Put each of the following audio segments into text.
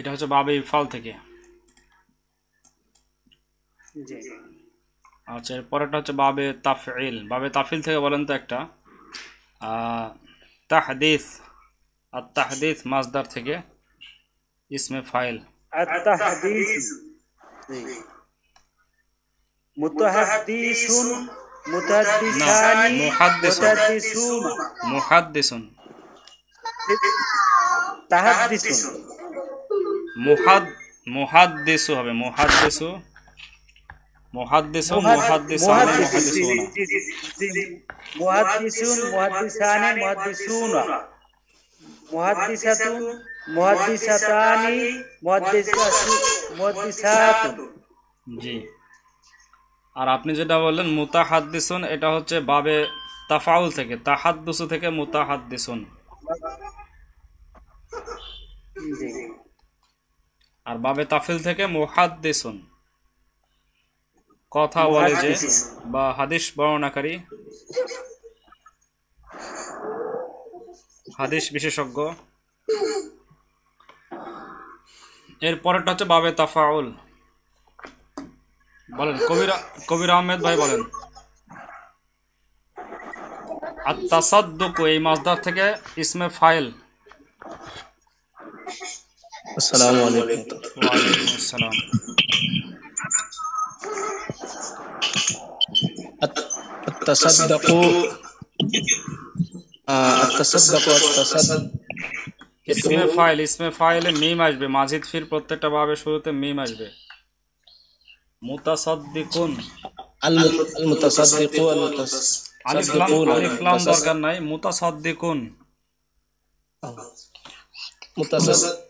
এটা হচ্ছে বাবে ফাল থেকে আচ্ছা পরেরটা হচ্ছে বাবে তাফিল বাবে তাফিল থেকে বলেন তো একটা তাহদিস আর তাহদিস মাসদার থেকে ইসমে ফাইল মুহাদ্দিসুন মুহাদ্দিসুন তাহাদ্দিসুন মুহাদ মুহাদ্দিসু হবে মুহাদ্দিসু। মুহাদ্দিসু মুহাদ্দিসান মুহাদ্দিসুনা। মুহাদ্দিসুন মুহাদ্দিসানে মুহাদ্দিসুন। মুহাদ্দিসাতুন মুহাদ্দিসাতানি মুহাদ্দিসাতু মুহাদ্দিসাতুন। জি। আর আপনি যেটা বললেন মুতাহাদ্দিসুন এটা হচ্ছে বাবে তাফাউল থেকে তাহাদ্দুসু থেকে মুতাহাদ্দিসুন। জি। আর বাবে তাফিল থেকে মুহাদ্দিসুন। কথা বলে যে বা হাদিস বর্ণনাকারী হাদিস বিশেষজ্ঞ। এর পরেরটা হচ্ছে বাবে তাফাউল। বলেন কবির কবির আহমেদ ভাই বলেন আর তাসাদ্দুক এই মাসদার থেকে ইসমে ফাইল अस्सलाम तसदको तसदको तसद इसमें ফাইল इसमें ফাইল মিম আসবে মাজিদ ফির প্রত্যেকটা ভাবে শুরুতে মিম আসবে মুতাসাদদিকুন আল মুতাসাদদিকু আল মুতাসাদদিকুন আলিফ লাম দরকার নাই মুতাসাদদিকুন মুতাসাদ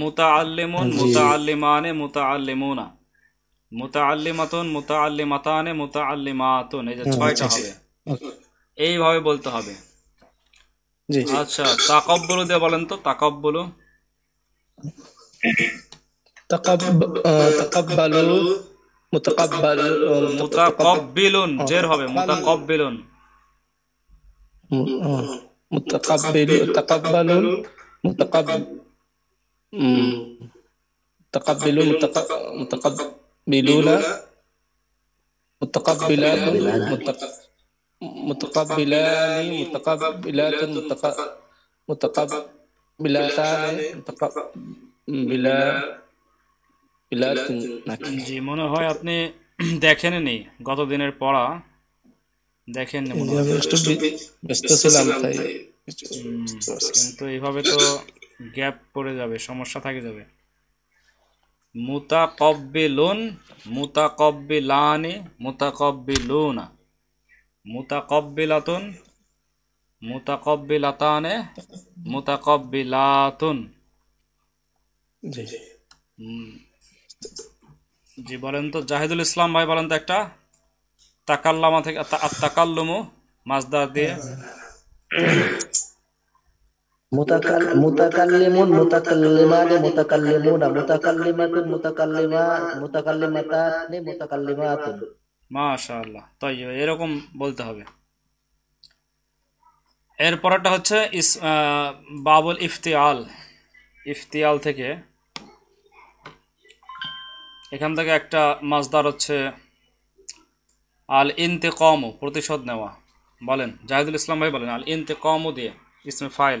মুতাআল্লিমুন মুতাআল্লিমানে মুতাআল্লিমুনা। মুতাআল্লিমাতুন মুতাআল্লিমাতানে মুতাআল্লিমাতুন। এই যে ছয়টা হবে। এইভাবে বলতে হবে। আচ্ছা তাকাব্বুলু দিয়ে বলেন তো তাকাব্বুলু। তাকাব্বালু মুতাকাব্বাল মুতাকাব্বিলুন জের হবে মুতাকাব্বিলুন। মুতাকাব্বিলু তাকাব্বালুন মুতাকাব্বিলুন متقبل مم. تقبلوا متق- متقبلون متقبلات متق- متقبلان متقبلات متق- متقبلاتان متقبلا بلات জি মনে হয় আপনি দেখেননি গত দিনের পড়া দেখেননি মনে হয় আমি একটু বি- ব্যস্ত ছিলাম তাই কিন্তু এইভাবে তো গ্যাপ পড়ে যাবে সমস্যা থাকে যাবে। মুতাকব্বিলুন মুতাকব্বিলানি মুতাকব্বিলুনা। মুতাকব্বিলাতুন মুতাকব্বিলাতানে মুতাকব্বিলাতুন। জি। বলেন তো জাহিদুল ইসলাম ভাই বলেন তো একটা তাকাল্লামা থেকে তাকাল্লুমু মাজদার দিয়ে। মুতাকাল্লিমুন, মুতাকাল্লিমাত, মুতাকাল্লিমুনা, মুতাকাল্লিমাতুন, মুতাকাল্লিমাত মুতাকাল্লিমাতুন। মাশাআল্লাহ। এরকম বলতে হবে। এরপরটা হচ্ছে ইস বাবুল ইফতিয়াল। ইফতিয়াল থেকে এখান থেকে একটা মাসদার হচ্ছে আল ইনতে কম প্রতিশোধ নেওয়া। বলেন, জাহিদুল ইসলাম ভাই বলেন আল ইনতে কমও দিয়ে, ইসমে ফাইল।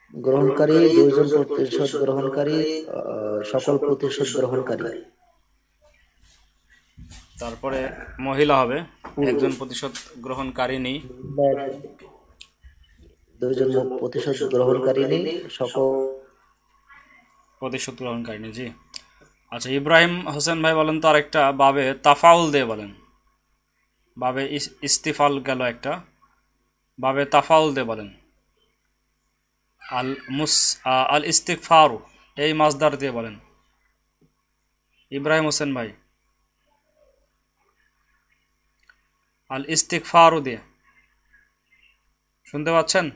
গ্রহণকারী দুইজন প্রতিশোধ গ্রহণকারী সকল প্রতিশোধ গ্রহণকারী। তারপরে মহিলা হবে। একজন প্রতিশোধ গ্রহণকারিনী দুইজন প্রতিশোধ গ্রহণকারী নেই সকল প্রতিশোধ গ্রহণকারিনী জি। আচ্ছা ইব্রাহিম হোসেন ভাই বলেন তো আরেকটা বাবে তাফাউল দিয়ে বলেন। বাবে ইস্তিফাল গেল একটা। বাবে তাফাউল দিয়ে বলেন। আল মুস আ- আল ইস্তিকফারু এই মাসদার দিয়ে বলেন। ইব্রাহিম হোসেন ভাই। আল ইস্তিকফারু দিয়ে। শুনতে পাচ্ছেন?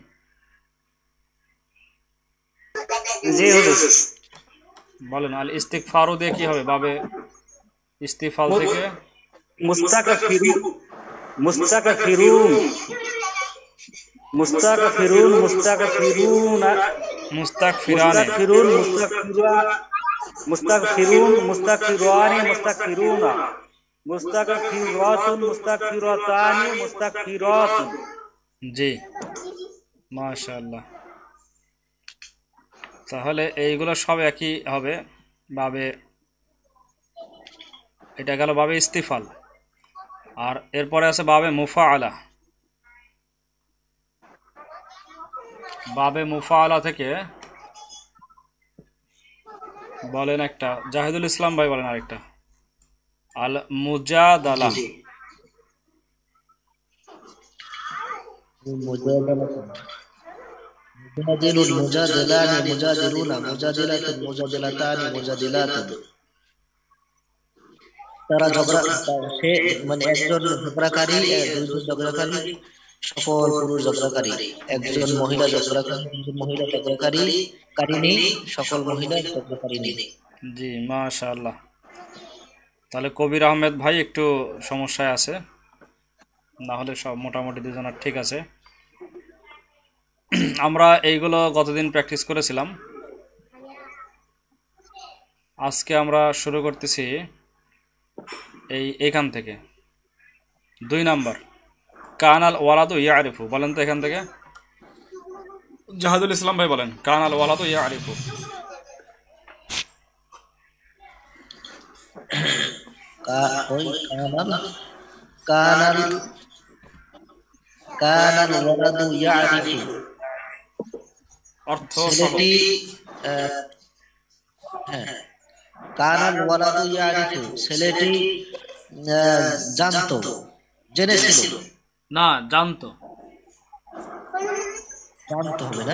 জি হুজুর। বলেন আল ইস্তিকফারু দিয়ে কি হবে? বাবে ইস্তিফাল থেকে মুস্তাকফিরুন মুস্তাকফিরুন মুস্তাকফিরুন মুস্তাকফিরুন মুস্তাক ফিরানে মুস্তাকফিরুন মুস্তাকফিরা মুস্তাকফিরুন মুস্তাকফিরানি মুস্তাকফিরুনা। মুস্তাকফিরাতুন মুস্তাকফিরাতানি মুস্তাকফিরাতুন। জি। মাশাআল্লাহ। তাহলে এইগুলো সব একই হবে বাবে এটা গেল বাবে ইস্তিফাল। আর এরপরে আছে বাবে মুফা আলা বাবে মুফা আলা থেকে বলেন একটা। জাহিদুল ইসলাম ভাই বলেন আরেকটা। আল মুজাদালা মুজাদিল। মুজাদিলান মুজাদিলুনা মুজাদিলাতুন মুজাদিলাতান মুজাদিলাতুন। তারা ঝগড়া সে মানে একজন ঝগড়াকারী এ, দুইজন ঝগড়াকারী। সকল পুরুষ ঝগড়াকারী একজন মহিলা দুজন মহিলা ঝগড়াকারী কারিনী সকল মহিলা ঝগড়াকারিনী জি, মাশাআল্লাহ। তাহলে কবির আহমেদ ভাই একটু সমস্যায় আছে। না হলে সব মোটামুটি দুজনের ঠিক আছে। আমরা এইগুলো গতদিন প্র্যাকটিস করেছিলাম। আজকে আমরা শুরু করতেছি এই এখান থেকে। দুই নাম্বার। কানাল ওয়ালাদু ইয়া আরিফু বলেন তো এখান থেকে। জাহাদুল ইসলাম ভাই বলেন কানাল ওয়ালাদু ইয়া আরিফু কানাল কানাল কানাল ওয়ালাদু ইয়ারিফু। অর্থ ছেলেটি আহ, হ্যাঁ কানাল ওয়ালাদু ইয়ারিফু। ছেলেটি জানতো জেনেছিল। না জানতো। জানতো হবে না?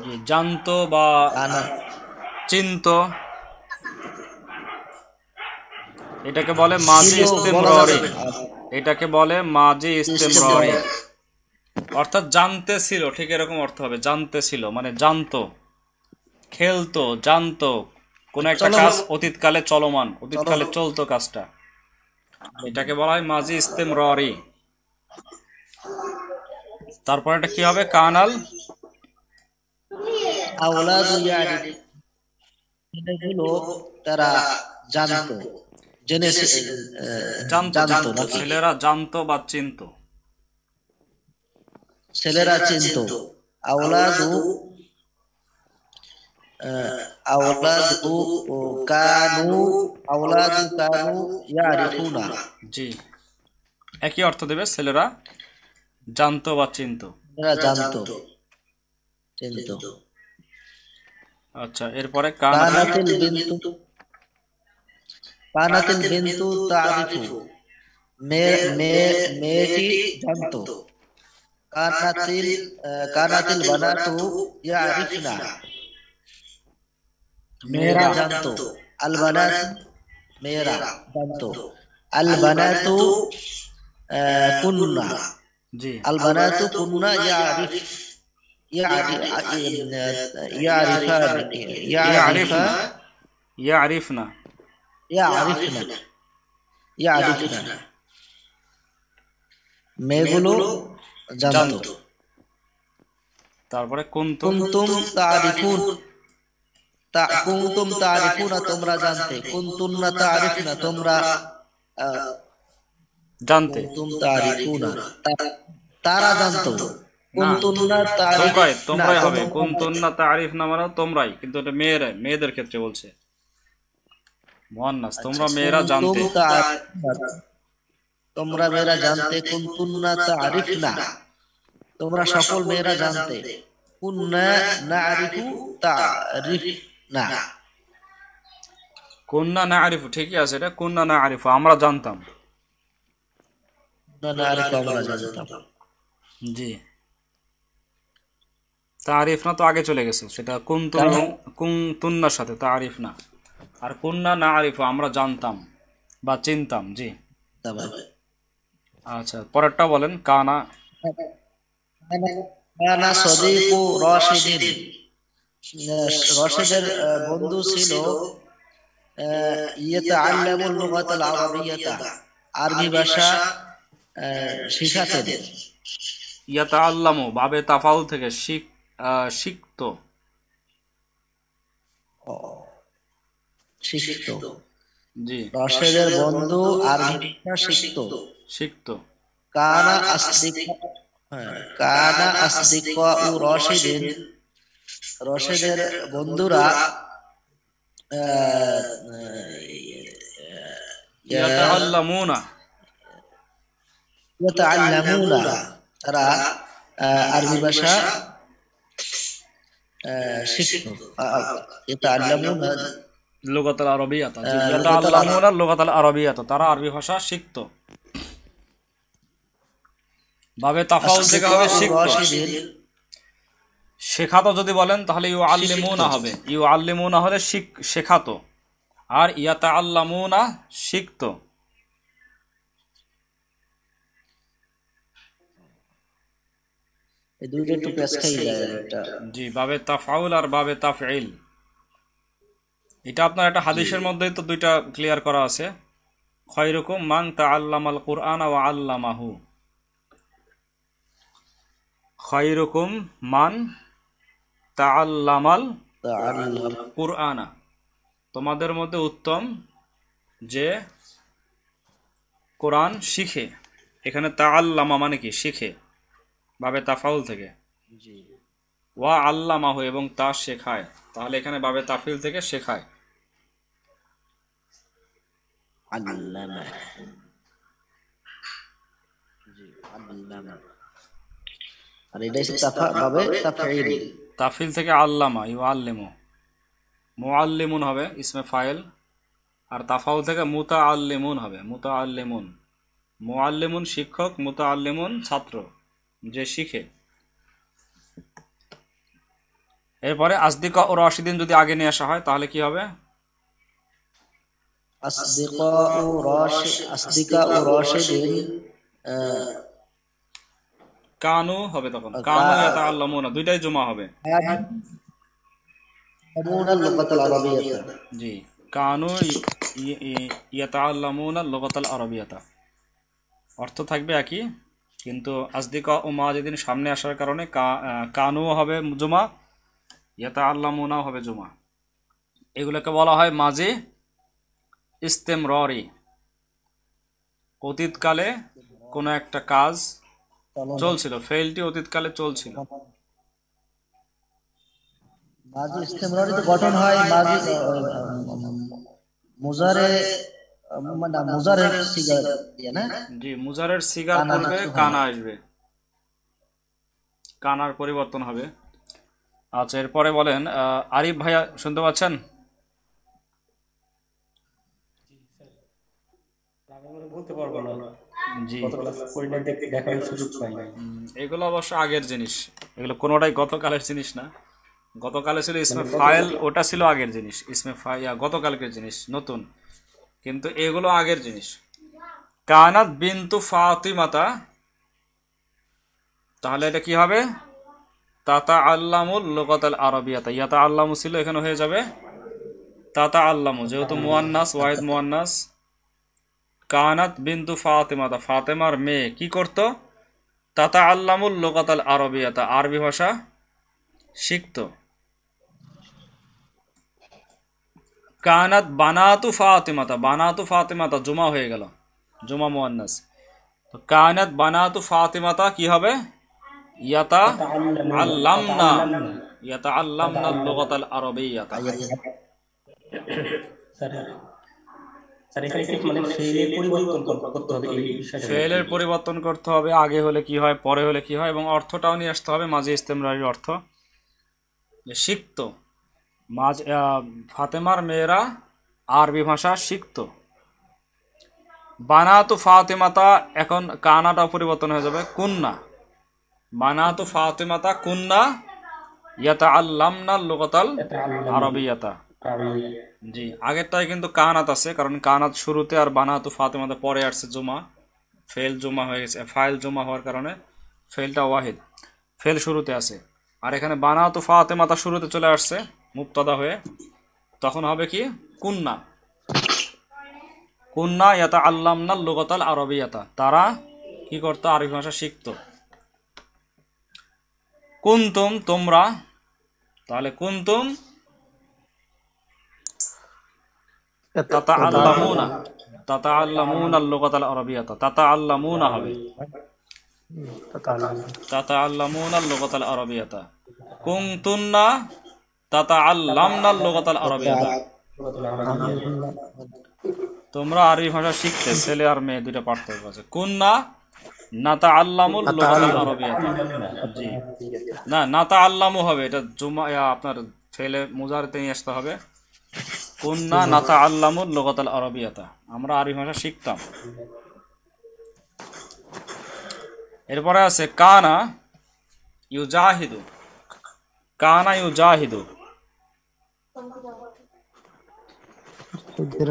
জি, জানতো বা চিনতো। এটাকে বলে ছিল ইস্তেমরারি। এটাকে বলে মাজি ইস্তেমরারি। অর্থাৎ জানতে ছিল ঠিক এরকম অর্থ হবে জানতে ছিল মানে জানতো। খেলতো জানতো। কোন একটা কাজ অতীতকালে চলমান অতীতকালে চলতো কাজটা। এটাকে বলা হয় মাজি ইস্তেমরারি। তারপর এটা কি হবে? কানাল? তারা জানতো জানতো ছেলেরা জানতো বা চিনতো? ছেলেরা চিনত। আওলাদু আওলাদু কানু আওলাদু কানু ইয়ারিফুনা জি। একই অর্থ দেবে ছেলেরা। জানতো বা চিনতো? এরা জানতো। চিনত। আচ্ছা এরপরে কান কানাতিল বিন্তু কানাতিল বিন্তু তারিফু মেয়ে মেয়ে মেয়েটি জানতো। কানাতিল আহ, কানাতিল বানাতু ইয়ারিফনা মেয়েরা জানতো। আল বানাত মেয়েরা জানতো। আল বানাতু আহ, কুন্না। জি আল বানাতু কুন্না ইয়ারিফ ইয়ারি- ইয়ারিফান ইয়ারিফা ইয়া আরিফ না ইয়া আরিফনা ইয়া আরিফনা মেয়েগুলো জানতো তারপরে কুন্তুম কুনতুম তারিফুন তা কুনতুম তারিফুনা তোমরা জানতে কুনতুন্না তারিফনা তোমরা আহ, জানতে। তারা জানতো তোমরাই হবে। কুন্তুন্না তারিফ না মানে তোমরাই। কিন্তু এটা মেয়েরা মেয়েদের ক্ষেত্রে বলছে। মোহান্নাস তোমরা মেয়েরা জানতে। তোমরা মেয়েরা জানতে কুনতুন্না তারিফনা তোমরা সকল মেয়েরা জানতে। কুন্না তারিফনা কন্যা না। আরিফ ঠিকই আছে এটা। কন্যা না আরিফ আমরা জানতাম। কুন্না জানতাম জি। তারিফ না তো আগে চলে গেছে সেটা কুন্তুন্নার সাথে তারিফ না। আর কন্যা না আরিফ আমরা জানতাম বা চিনতাম জি। আচ্ছা পরেরটা বলেন কানা। কানা সদিকু রশিদিন। রশিদের বন্ধু ছিল ইয়াতাআল্লামুল লুগাতাল আরাবিয়াতা। আরবি ভাষা শিখাতেন ইয়াতা আল্লামু বাবে তাফাউল থেকে শিখ শিখত শিখত জি। রশিদের বন্ধু ভাষা শিখত শিখত কানা আসদিক হ্যাঁ, কানা আসদিকা ও রশিদিন। রশিদের বন্ধুরা আহ, ইয়াতাআল্লামুনা। তারা আরবি ভাষা শিখত আরবিয়াতা আরবিয়াতা তারা আরবি শিখত তাফাউল থেকে হবে শিখত শেখাতো যদি বলেন তাহলে ইউ আল্লিমুনা হবে। ইউ আল্লিমুনা হলে শিখ শেখাতো। আর ইয়াতা আল্লামুনা শিখতো এই দুইটা একটু পেঁচ খাই যায় এটা। জি বাবে তাফাউল আর বাবে এটা আপনার একটা হাদিসের মধ্যেই তো দুইটা ক্লিয়ার করা আছে। খয়রুকুম মান তাআল্লামাল কুরআন ওয়া আল্লামাহু। খয়রুকুম মান তাআল্লামাল তাআল্লাম কুরআনা। তোমাদের মধ্যে উত্তম যে কোরআন শিখে। এখানে তাআল্লামা মানে কি? শিখে। বাবে তাফাউল থেকে। ওয়া আল্লামাহু এবং তা শেখায়। তাহলে এখানে বাবে তাফিল থেকে শেখায়। তাফিল থেকে আল্লামা। ইউ আল্লিমু মুআল্লিমুন হবে ইসমে ফাইল। আর তাফাউল থেকে মুতা আল্লিমুন হবে। মুতা আল্লিমুন মুআল্লিমুন শিক্ষক মুতা আল্লিমুন ছাত্র। যে শিখে। এরপরে আসদিকা ও রশিদিন যদি আগে নিয়ে আসা হয় তাহলে কি হবে? আসদিকা কানু হবে তখন। কানু ইয়াতাআল্লামুনা দুইটাই জমা হবে। জি। কানু ইয়াতাআল্লামুনা লুগাতাল আরাবিয়াতা। অর্থ থাকবে একই। কিন্তু আসদিকা ও মা যেদিন সামনে আসার কারণে কা- আহ, কানু হবে জুমা ইয়াতাআল্লামুনাও হবে জুমা এগুলোকে বলা হয় মাঝে ইস্তেমররি অতীতকালে কোনো একটা কাজ চলছিল ফেলটি অতীতকালে চলছিল মাঝি ইস্তেমরারি তো গঠন হয় মাঝি মুজারে মানে মুজারে সিগা দিয়ে না? জি মুজারের করবে নাকশু কানা আসবে। কানার পরিবর্তন হবে। আচ্ছা এরপরে বলেন আরিফ ভাইয়া শুনতে পাচ্ছেন? এগুলো অবশ্য আগের জিনিস। এগুলো কোনোটাই গতকালের জিনিস না। গতকালে ছিল ইসমে ফাইল ওটা ছিল আগের জিনিস। ইসমে ফাইয়া গতকালকের জিনিস নতুন। কিন্তু এগুলো আগের জিনিস। কানাত বিন্তু ফাতিমাতা, তাহলে এটা কি হবে? তাতা আল্লামুল লোকাতাল আরবিয়াতা। ইয়াতা আল্লামু ছিল, এখানে হয়ে যাবে তাতা আল্লামু যেহেতু মুয়ান্নাস ওয়াহিদ মুয়ান্নাস। কানাত বিন্দু ফাতেমাতা, ফাতেমার মেয়ে কি করত? তাতা আল্লামুল লোকাতাল আরবিয়াতা, আরবি ভাষা শিখত। কানাত বানাতু ফাতেমাতা বানাতু ফাতেমাতা, জুমা হয়ে গেল, জুমা মুয়ান্নাস। তো কানাত বানাতু ফাতেমাতা কি হবে? ইয়াতা আল্লামনা, ইয়াতা ফেলের পরিবর্তন করতে হবে, আগে হলে কি হয়, পরে হলে কি হয়, এবং অর্থটাও নিয়ে আসতে হবে, মাঝে ইস্তেমরারির অর্থ। শিখত মাঝ ফাতেমার মেয়েরা আরবি ভাষা শিখত। বানাতু ফাতেমাতা এখন কানাটা পরিবর্তন হয়ে যাবে, কুন্না। বানাতু ফাতেমাতা কুন্না ইয়াতা আল্লামনা লোকতাল আরবিয়াতা। জি আগেরটাই কিন্তু কানাত আছে, কারণ কানাত শুরুতে আর বানাতু ফাতেমাতে পরে আসছে জুমা। ফেল জমা হয়ে গেছে, ফাইল জমা হওয়ার কারণে ফেলটা ওয়াহিদ। ফেল শুরুতে আছে। আর এখানে বানাতু ফাতেমাতা শুরুতে চলে আসছে মুক্তাদা হয়ে তখন হবে কি? কুন্না। কুন্না ইয়াতা আল্লামনা লোকতাল আরবিয়াতা। তারা কি করতো? আরবি ভাষা শিখতো। কুন্তুম তোমরা তাহলে কুন্তুম তাতাআল্লামুনা তাতাআল্লামুনা আল-লুগাতাল আরাবিয়াতা। তাতাআল্লামুনা হবে। তাতাআল্লামুনা। আল-লুগাতাল আরাবিয়াতা। কুনতুন্না তোমরা আরবি ভাষা শিখতে ছেলে আর মেয়ে দুইটা পার্থক্য আছে। কুন্না নাতাআল্লামুল লুগাতাল আরাবিয়াতা জি। না নাতাআল্লামু হবে এটা জুমা আপনার ফেলে মুজারিতে নিয়ে আসতে হবে। কুন্না নাতা আল্লামুল লোকাতাল আরবিয়াতা আমরা আরবি ভাষা শিখতাম। এরপরে আছে কানা ইউ ইউজাহিদু। কানা ইউ ইউজাহিদু।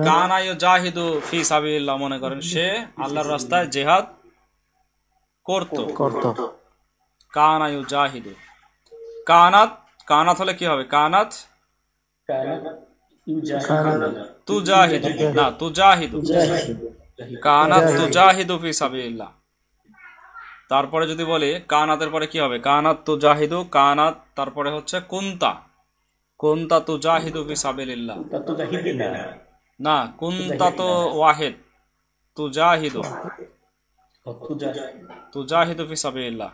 কানা ইউজাহিদু ফি সাবিলিল্লাহ মনে করেন সে আল্লাহর রাস্তায় জেহাদ করত। কানা ইউজাহিদু কানাত কানাত হলে কি হবে? কানাত? তুজাহিদু। না তুজাহিদু। কানাত তুজাহিদু ফি সাবিলিল্লাহ। তারপরে যদি বলি কানাতের পরে কি হবে? কানাত তু জাহিদু কানাত তারপরে হচ্ছে কুন্তা। কুন্তা তুজাহিদু ফি সাবিলিল্লাহ। তত জাহিদি না কুন্তা তো ওয়াহিদ তুজাহিদু। তুজাহিদু ফি সাবিলিল্লাহ।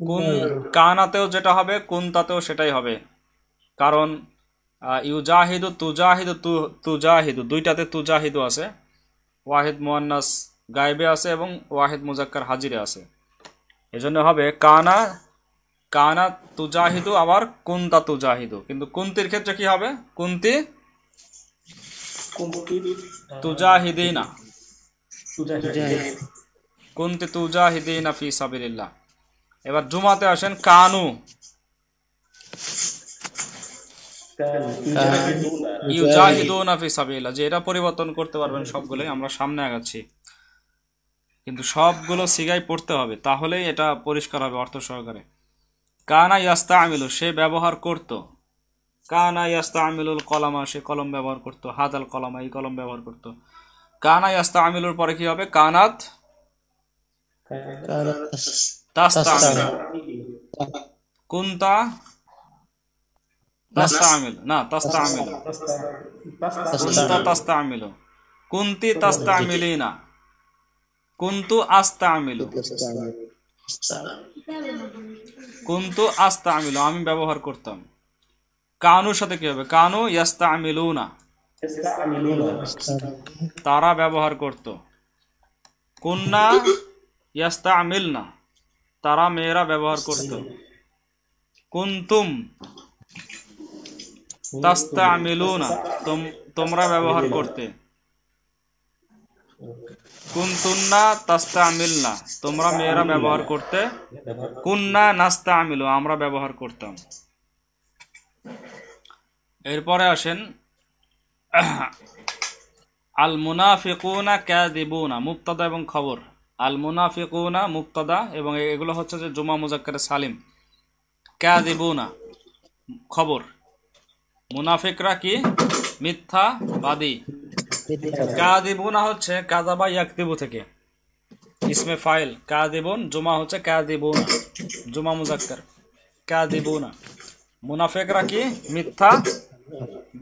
কুন কানাতেও যেটা হবে কুন্তাতেও সেটাই হবে। কারণ ইউজাহিদু তুজাহিদু তুজাহিদু দুইটাতে তুজাহিদু আছে। ওয়াহিদ মুয়ান্নাস গায়েবে আছে এবং ওয়াহিদ মুজাক্কার হাজিরে আছে। এজন্য হবে কানা কানা তুজাহিদু আবার কুন্তা তুজাহিদু। কিন্তু কুন্তির ক্ষেত্রে কি হবে? কুন্তি তুজাহিদিনা। কুন্তি তুজাহিদিনা ফি সাবিলিল্লাহ। এবার জুমাতে আসেন কানু। ইউজাহিদুনা ফি সাবিলিল্লাহ। যে এটা পরিবর্তন করতে পারবেন সবগুলোই আমরা সামনে আগাচ্ছি। কিন্তু সবগুলো সিগাই পড়তে হবে তাহলেই এটা পরিষ্কার হবে অর্থ সহকারে। কানা ইয়াস্তা আমিলু সে ব্যবহার করত। কানা ইয়াস্তা আমিলুল কলামা, সে কলম ব্যবহার করতো, হাদাল কলামা, এই কলম ব্যবহার করতো। কানা ইয়াস্তা আমিলুর পরে কি হবে? কানাত কুন্তা আমি ব্যবহার করতাম। কানুর সাথে কি হবে? কানু ইয়াস্তা ইয়াস্তামিলুনা। তারা ব্যবহার করত। কুন্না না তারা মেয়েরা ব্যবহার করত। কুন্তুম তাস্তামিলুনা। তোম- তোমরা ব্যবহার করতে। কুন্তুন্না তাস্তামিলনা। তোমরা মেয়েরা ব্যবহার করতে। কুন্না নাস্তামিলু। আমরা ব্যবহার করতাম। এরপরে আসেন আল মুনাফিকুনা কাযিবুনা মুক্তাদা এবং খবর। আল মুনাফিকুনা মুক্তাদা এবং এগুলো হচ্ছে যে জুমা মুজাক্কারে সালিম। কাযিবুনা, খবর। মুনাফিকরা কি? মিথ্যাবাদী কাদিবুনা হচ্ছে কাদাবা ইয়াকদিবু থেকে। ইসমে ফাইল কাদিবুন জুমা হচ্ছে কাদিবুনা জুমা মুজাক্কার কাদিবুনা মুনাফিকরা কি? মিথ্যা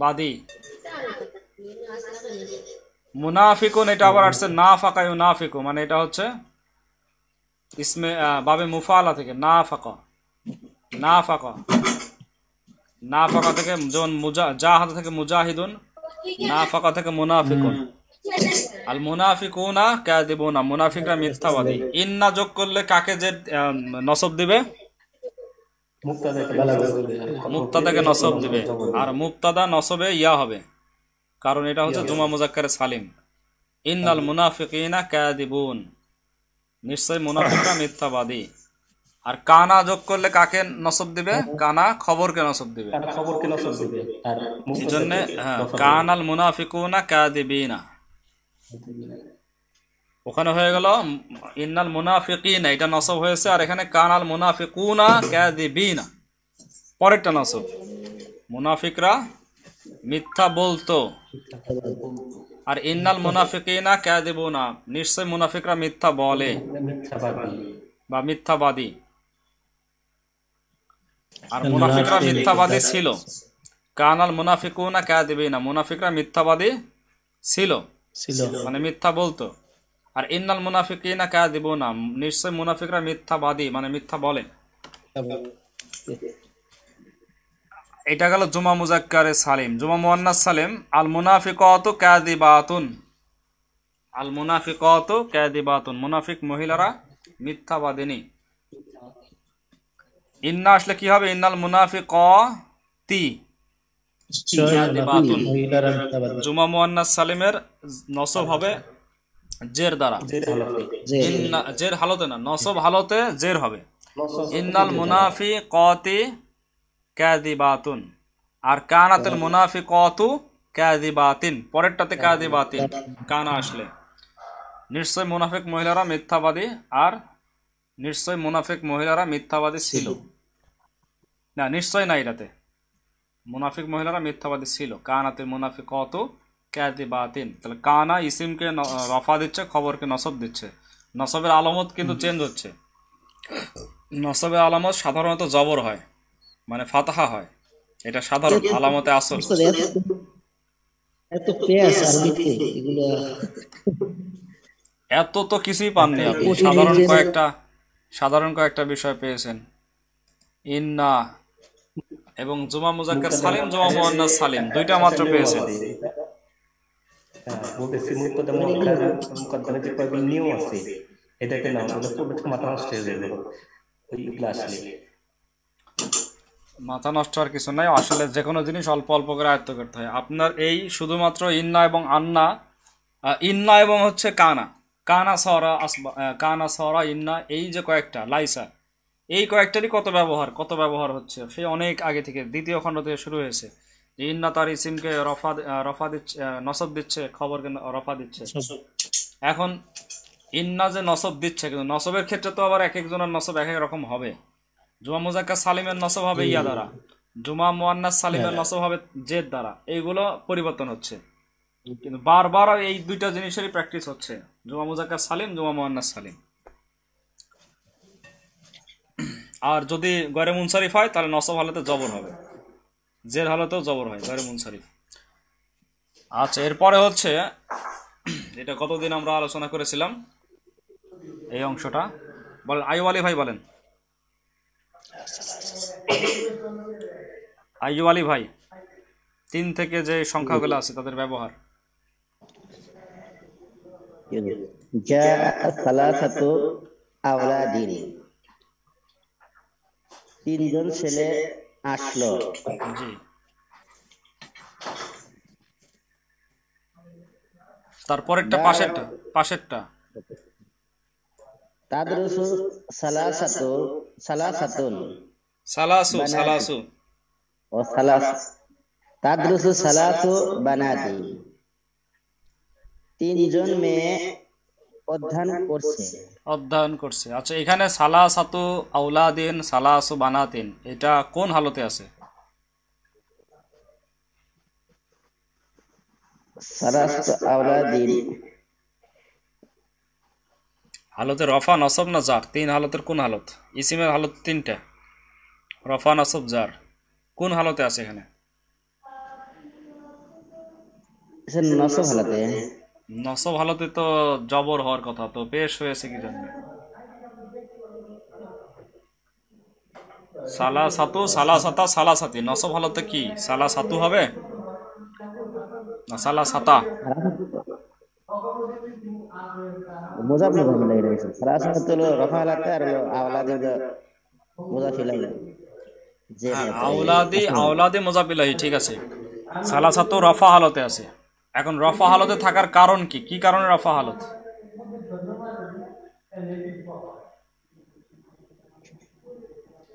বাদী। মুনাফিকুন, এটা আবার আসছে না ফাঁকা নাফিকু মানে এটা হচ্ছে ইসমে বাবে মুফালা থেকে না ফাঁকা না ফাঁকা না ফাঁকা থেকে যেমন জাহাদ থেকে মুজাহিদুন না ফাঁকা থেকে মুনাফিকুন। আল মুনাফিকুনা কাদিবুনা মুনাফিকরা মিথ্যাবাদী। ইন্না যোগ করলে কাকে যে নসব দিবে? মুক্তাদাকে নসব দিবে। আর মুক্তাদা নসবে ইয়া হবে। কারণ এটা হচ্ছে জুমা মুজাক্কারে সালিম। ইন্নাল মুনাফিকিনা কাদিবুন নিশ্চয় মুনাফিকরা মিথ্যাবাদী। আর কানা যোগ করলে কাকে নসব দিবে? কানা খবরকে নসব দিবে। তার খবর কেন সব দিবে। আর এই জন্য হ্যাঁ কানাল মুনাফিকুনা কাদিবিনা ওখানে হয়ে গেল ইন্নাল মুনাফিকিনা এটা নসব হয়েছে আর এখানে কানাল মুনাফিকুনা কাদিবিনা পরেরটা নসব। মুনাফিকরা মিথ্যা বলতো। আর ইন্নাল মুনাফিকিনা কাদিবুনা নিশ্চয় মুনাফিকরা মিথ্যা বলে। বা মিথ্যাবাদী। আর মুনাফিকরা মিথ্যাবাদী ছিল। কানাল মুনাফিকুনা কাদিবিনা মুনাফিকরা মিথ্যাবাদী ছিল। মানে মিথ্যা বলতো। আর ইন্নাল মুনাফিকিনা কাদিবুনা নিশ্চয় মুনাফিকরা মিথ্যাবাদী মানে মিথ্যা বলে। এটা গেল জুমা মুজাক্কারে সালিম। জুমা মুয়ান্নাস সালিম আল মুনাফিকাতু কাদিবাতুন আল মুনাফিকাতু কাদিবাতুন মুনাফিক মহিলারা মিথ্যাবাদিনী ইন্না আসলে কি হবে? ইন্নাল মুনাফিকাতি কাদিবাতুন মহিলারা জুমা মুয়ান্নাস সালিমের নসব হবে জের দ্বারা। জের হালতে না নসব হালতে জের হবে। ইন্নাল মুনাফি কতি কাদিবাতুন আর কানাতুল মুনাফি কতু কাদিবাতিন পরেরটাতে কাদিবাতিন কানা আসলে। নিশ্চয় মুনাফিক মহিলারা মিথ্যাবাদী আর নিশ্চয় মুনাফিক মহিলারা মিথ্যাবাদী ছিল। না নিশ্চয় না এটাতে। মুনাফিক মহিলারা মিথ্যাবাদী ছিল। কানাতে মুনাফিক কত কাদিবাতিন তাহলে কানা ইসিমকে রফা দিচ্ছে খবরকে নসব দিচ্ছে। নসবের আলামত কিন্তু চেঞ্জ হচ্ছে। নসবের আলামত সাধারণত জবর হয় মানে ফাতাহা হয়। এটা সাধারণ আলামতে আসল। এত এত পেঁয়াজ আরবিতে এগুলো। এত তো কিছুই পাননি আপনি। সাধারণ কয়েকটা সাধারণ কয়েকটা বিষয় পেয়েছেন। ইন্না এবং জুমা মুজাক্কার সালিম জুমা মুয়ান্নাস সালিম দুইটা মাত্র পেয়েছেন। মুক্তাদা মুক্তাদা মুকদ্দমে যে কয়েকগুলো নিয়ম আছে। এটাকে না ওগুলো পড়লে মাথা নষ্ট হয়ে যাবে। ওইগুলো আসলে। মাথা নষ্ট আর কিছু নাই, আসলে যে কোনো জিনিস অল্প অল্প করে আয়ত্ত করতে হয়। আপনার এই শুধুমাত্র ইন্না এবং আন্না ইন্না এবং হচ্ছে কানা। কানা সরা কানা সরা, ইন্না, এই যে কয়েকটা, লাইসা, এই কয়েকটারই কত ব্যবহার কত ব্যবহার হচ্ছে? সে অনেক আগে থেকে, দ্বিতীয় খণ্ড থেকে শুরু হয়েছে। ইন্না তার ইসিমকে রফা রফা দিচ্ছে নসব দিচ্ছে খবরকে রফা দিচ্ছে। এখন ইন্না যে নসব দিচ্ছে কিন্তু নসবের ক্ষেত্রে তো আবার এক একজনের নসব এক এক রকম হবে। জুমা মুজাক্কা সালিমের নসব হবে ইয়া দ্বারা। জুমা মুয়ান্নাস সালিমের নসব হবে জেদ দ্বারা। এইগুলো পরিবর্তন হচ্ছে। কিন্তু বারবার এই দুইটা জিনিসেরই প্র্যাকটিস হচ্ছে। জুমা মুজাক্কা সালিম জুমা মুয়ান্নাস সালিম। আর যদি গরে মুনসারিফ হয় তাহলে নসব হালতে জবর হবে। জের হালতেও জবর হয় গারে মুনসারিফ আচ্ছা এরপরে হচ্ছে, এটা কতদিন আমরা আলোচনা করেছিলাম? এই অংশটা। বল আয়ু আলী ভাই বলেন। আয়ু আলী ভাই, তিন থেকে যে সংখ্যাগুলো আছে, তাদের ব্যবহার। তিনজন ছেলে আসলো জি তারপরেরটা পাশেরটা পাশেরটা। তাদরুসু সালাসাতু সালাসাতুন। সালাসু সালাসু। ও সালাস। তাদরুসু সালাসু বানাতি। তিনজন মেয়ে অধ্যয়ন করছে। অধ্যয়ন করছে। আচ্ছা এখানে সালাসাতু আউলাদিন সালাসু বানাতিন এটা কোন হালতে আছে? হালতে রফা নসব না জার? তিন হালতের কোন হালত? ইসিমের হালত তিনটা। রফা নসব জার। কোন হালতে আছে এখানে? নসব হালাতে। নসব হালতে তো জবর হওয়ার কথা তো পেশ হয়েছে কি জন্য সালা সাতু সালা সাতা সালা সাতি নসব হালতে কি? সালা সাতু হবে? না সালা সাতা মুজাফ মুজাফ লাগে রয়েছে সালাসাতু হলো রফা হালাতে আর হলো আওলাদিন মুজাফিল যে হ্যাঁ, আওলাদি আওলাদি মোজাবিলাহি ঠিক আছে। সালা সাতু রফা হালতে আছে। এখন রফা হালতে থাকার কারণ কি? কি কারণে রফা হালত?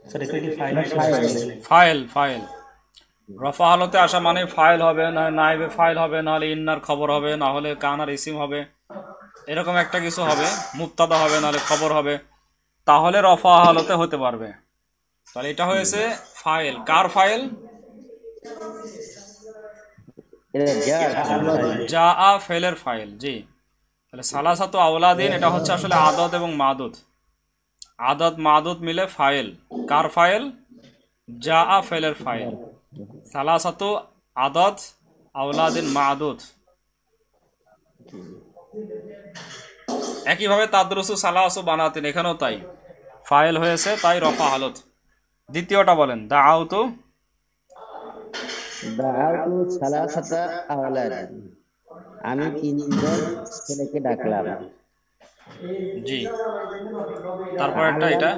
ফাইল ফাইল ফাইল রফা হালতে আসা মানে ফাইল হবে না নাইবে ফাইল হবে নাহলে ইন্নার খবর হবে না হলে কানার ইসিম হবে। এরকম একটা কিছু হবে মুক্তাদা হবে নাহলে খবর হবে। তাহলে রফা হালতে হতে পারবে। তাহলে এটা হয়েছে ফাইল কার ফাইল যা আ ফেলের ফাইল জি। তাহলে সালাসাতু আওলাদিন এটা হচ্ছে আসলে আদত এবং মাদুদ। আদত মাদুদ মিলে ফাইল। কার ফাইল? যা আ ফেলের ফাইল। সালাসাতু আদত আওলাদিন মাদুদ। একইভাবে তাদরুসু সালাসু বানাতেন এখানেও তাই। ফাইল হয়েছে তাই রফা হালত। দ্বিতীয়টা বলেন দা আউতু দাআউতু সালাসাতা আওলাদিন আমি তিনজন ছেলেকে ডাকলাম। জি। এটা?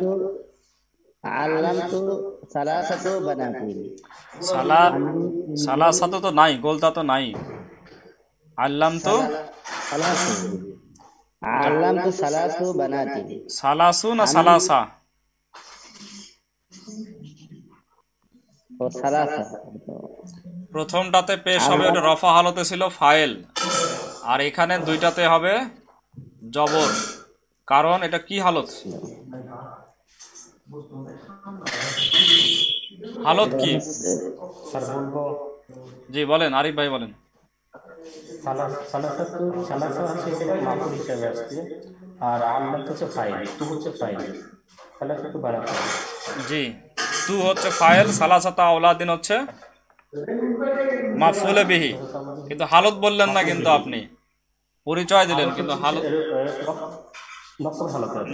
আল্লামতু সালাসাতু বানাতিন। সালা সালাসাতো তো নাই গোলতা তো নাই। আল্লাম তো সালাসু। আল্লামতু সালাসু বানাতিন। সালাসু না সালাসা ও সালাসা প্রথমটাতে পেশ হবে ওটা রফা হালতে ছিল ফাইল আর এখানে দুইটাতে হবে জবর। কারণ এটা কি হালত? হালত কি? জি বলেন আরিফ ভাই বলেন। আর আল্লাহ হচ্ছে ফাইল হচ্ছে ফাইল জি। তু হচ্ছে ফাইল সালাসাতা আওলাদিন হচ্ছে মাফুলে বিহি। কিন্তু হালত বললেন না কিন্তু আপনি। পরিচয় দিলেন কিন্তু হালত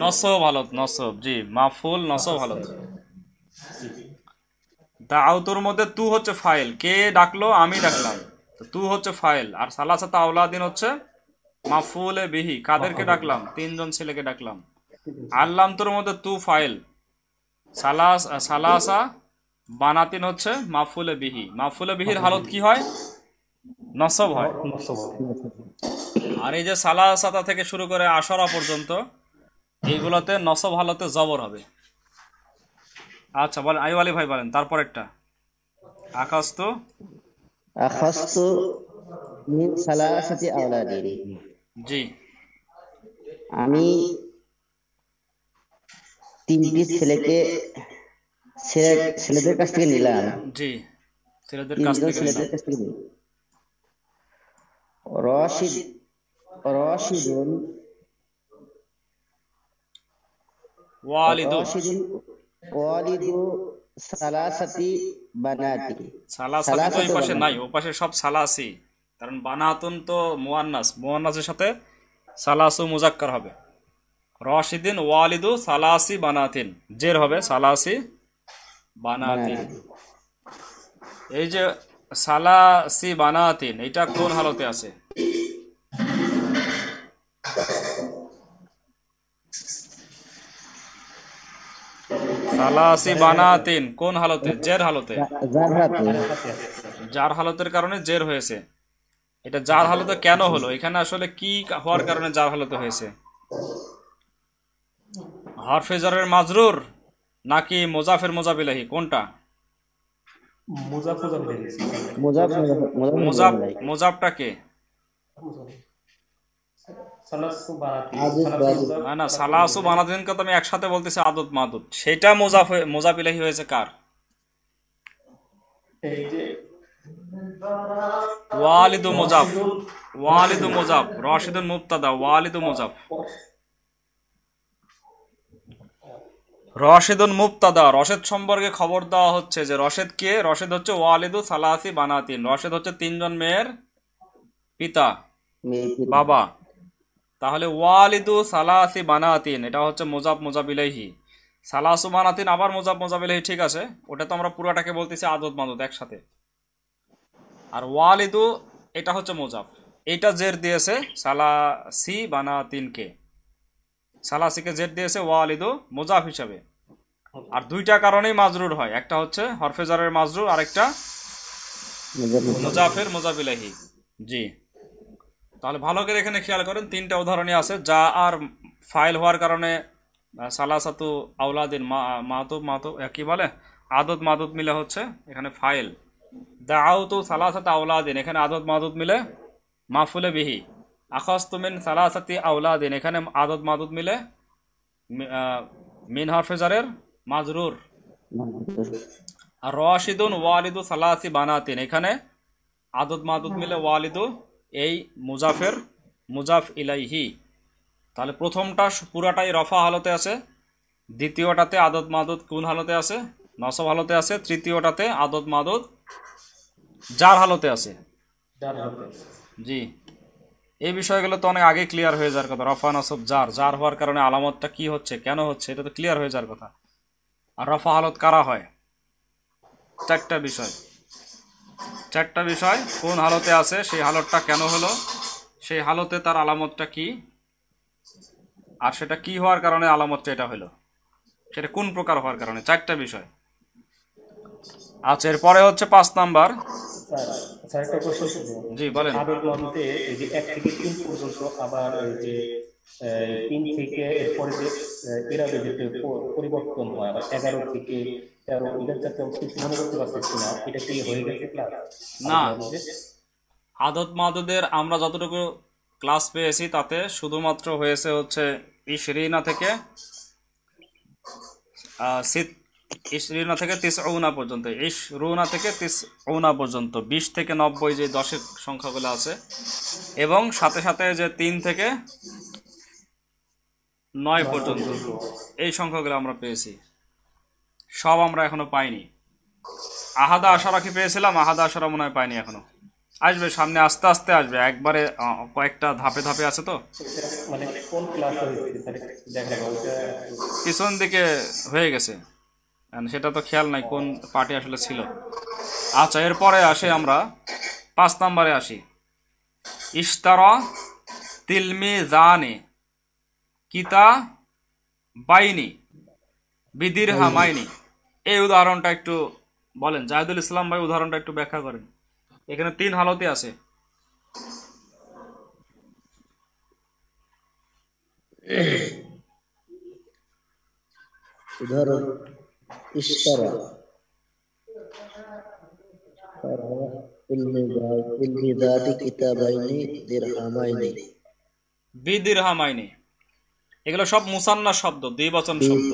নসব হালত, নসব, জি মাফুল নসব হালত। দাউতুর মধ্যে তু হচ্ছে ফাইল কে ডাকলো? আমি ডাকলাম। তু হচ্ছে ফাইল আর সালাসাতা আওলাদিন হচ্ছে মাফুলে বিহি। কাদেরকে ডাকলাম? তিনজন ছেলেকে ডাকলাম। আল্লাম তোর মধ্যে তু ফাইল সালাস সালাসা বানাতিন হচ্ছে মাফুলে বিহি। মাফুলে বিহির হালত কি হয়? নসব হয়। আর এই যে সালাসাতা থেকে শুরু করে আশরা পর্যন্ত এইগুলোতে নসব হালতে জবর হবে। আচ্ছা বলেন আইব আলী ভাই বলেন তারপর একটা আকাশ তো মিন সালাসাতি আওলাদিন জি। আমি তিনটি ছেলেকে ছেলে- ছেলেদের কাছ থেকে নিলাম। জি ছেলেদের কাছ থেকে ছেলেদের কাছ থেকে রশিদ রশিদুন ওয়ালিদু রশিদুন ওয়ালিদু সালাসাতি বানাতি। সালাসাতি তো পাশে নাই ও পাশে সব সালাসি। কারণ বানাতুন তো মুয়ান্নাস। মুয়ান্নাসের সাথে সালাসু মুজাক্কার হবে। রশিদিন ওয়ালিদু সালাসি বানাতিন। জের হবে সালাসি বানাতিন। এই যে সালাসি বানাতিন এটা কোন হালতে আছে? সালাসি বানাতিন কোন হালতে? জের হালতে। যার হালতের কারণে জের হয়েছে। এটা যার হালতে কেন হলো? এখানে আসলে কি হওয়ার কারণে যার হালতে হয়েছে? হরফে জারের মাজরুর নাকি মোজাফের মোজাবিলাহি? কোনটা? মুজাফ মুজাফ হয়ে গেছে মুজাফ মুজাফ কে? না না সালাসু বানাদিনকে তো আমি একসাথে বলতেছি আদত মাদুদ সেটা মোজাফ মোজাবিলাহি হয়েছে কার? ওয়ালিদু মুজাফ ওয়ালিদু মুজাফ রশিদুন মুবতাদা ওয়ালিদু মুজাফ। রশেদুন মুবতাদা। রশেদ সম্পর্কে খবর দেওয়া হচ্ছে যে রশেদ কে? রশেদ হচ্ছে ওয়ালিদু সালাসি বানাতিন। রশেদ হচ্ছে তিনজন মেয়ের পিতা বাবা। তাহলে ওয়ালিদু সালাসি বানাতিন এটা হচ্ছে মুজাব মুজাব ইলাইহি সালাসু বানাতিন আবার মোজাব মুজাব ঠিক আছে? ওটা তো আমরা পুরাটাকে বলতেছি আদত মাদত একসাথে। আর ওয়ালিদু এটা হচ্ছে মুজাব। এটা জের দিয়েছে সালাসি বানাতিনকে। সালাসিকে জের দিয়েছে ওয়ালিদু মোজাফ হিসাবে। আর দুইটা কারণেই মাজরুর হয়। একটা হচ্ছে হরফেজারের মাজরুর আরেকটা মুজাফির। মুজাফের মুজাফিলাহি। জি। তাহলে ভালো করে এখানে খেয়াল করেন তিনটা উদাহরণই আছে। যা আর ফাইল হওয়ার কারণে সালাসাতু আউলাদিন মাতুব আহ, কি বলে? আদত মাদত মিলে হচ্ছে এখানে ফাইল। দাউতু সালাসাত আউলাদিন এখানে আদত মাদত মিলে মাফুলে বিহি। আখাস্তুমিন সালাসাতি আউলাদিন এখানে আদত মাদুদ মিলে মিন হরফেজারের মাজরুর। আর রশিদুন ওয়ালিদু সালাসি বানাতিন। এখানে আদত মাদুদ মিলে ওয়ালিদু এই মুজাফের মুজাফ ইলাইহি। তাহলে প্রথমটা পুরাটাই রফা হালতে আছে দ্বিতীয়টাতে আদত মাদুদ কোন হালতে আছে? নসব হালতে আছে তৃতীয়টাতে আদত মাদুদ যার হালতে আছে। জি। এই বিষয়গুলো তো অনেক আগে ক্লিয়ার হয়ে যাওয়ার কথা। রফা, নসব জার জার হওয়ার কারণে আলামতটা কি হচ্ছে, কেন হচ্ছে, এটা তো ক্লিয়ার হয়ে যাওয়ার কথা। আর রফা হালত কারা হয়? চারটা বিষয়। চারটা বিষয়, কোন হালতে আছে, সেই হালতটা কেন হলো, সেই হালতে তার আলামতটা কি, আর সেটা কি হওয়ার কারণে আলামতটা এটা হলো, সেটা কোন প্রকার হওয়ার কারণে? চারটা বিষয়। আচ্ছা এরপরে হচ্ছে পাঁচ নাম্বার। স্যার স্যার একটা কোশ্চেন জি বলেন। আবেগ মধ্যে এই যে এক থেকে তিন পর্যন্ত আবার এই যে তিন থেকে এরপরে যে যে পরিবর্তন হয় আবার এগারো থেকে তেরো যাতে আমি মনে করতে পারতেছি না এটা কি হয়ে গেছে ক্লাস না। আদত মাদুদের আমরা যতটুকু ক্লাস পেয়েছি তাতে শুধুমাত্র হয়েছে হচ্ছে ইশরিনা থেকে সিত ইশরিনা থেকে তিস ঔনা পর্যন্ত ইশ রুনা থেকে তিস ঔনা পর্যন্ত বিশ থেকে নব্বই যে দশের সংখ্যাগুলো আছে এবং সাথে সাথে যে তিন থেকে নয় পর্যন্ত এই সংখ্যাগুলো আমরা পেয়েছি। সব আমরা এখনও পাইনি। আহাদা আশারা কি পেয়েছিলাম? আহাদা আশারা মনে হয় পাইনি এখনও। আসবে সামনে আস্তে আস্তে আসবে। একবারে কয়েকটা ধাপে ধাপে আছে তো। মানে পিছন দিকে হয়ে গেছে। সেটা তো খেয়াল নাই কোন পার্টি আসলে ছিল। আচ্ছা এরপরে আসে আমরা। পাঁচ নম্বরে আসি। ইস্তারা তিলমি জানে কিতা বাইনি বিদির হামাইনি এই উদাহরণটা একটু বলেন। জাহিদুল ইসলাম ভাই উদাহরণটা একটু ব্যাখ্যা করেন। এখানে তিন হালতে আছে। উদাহরণ এগুলো সব মুসান্না শব্দ দুই বচন শব্দ।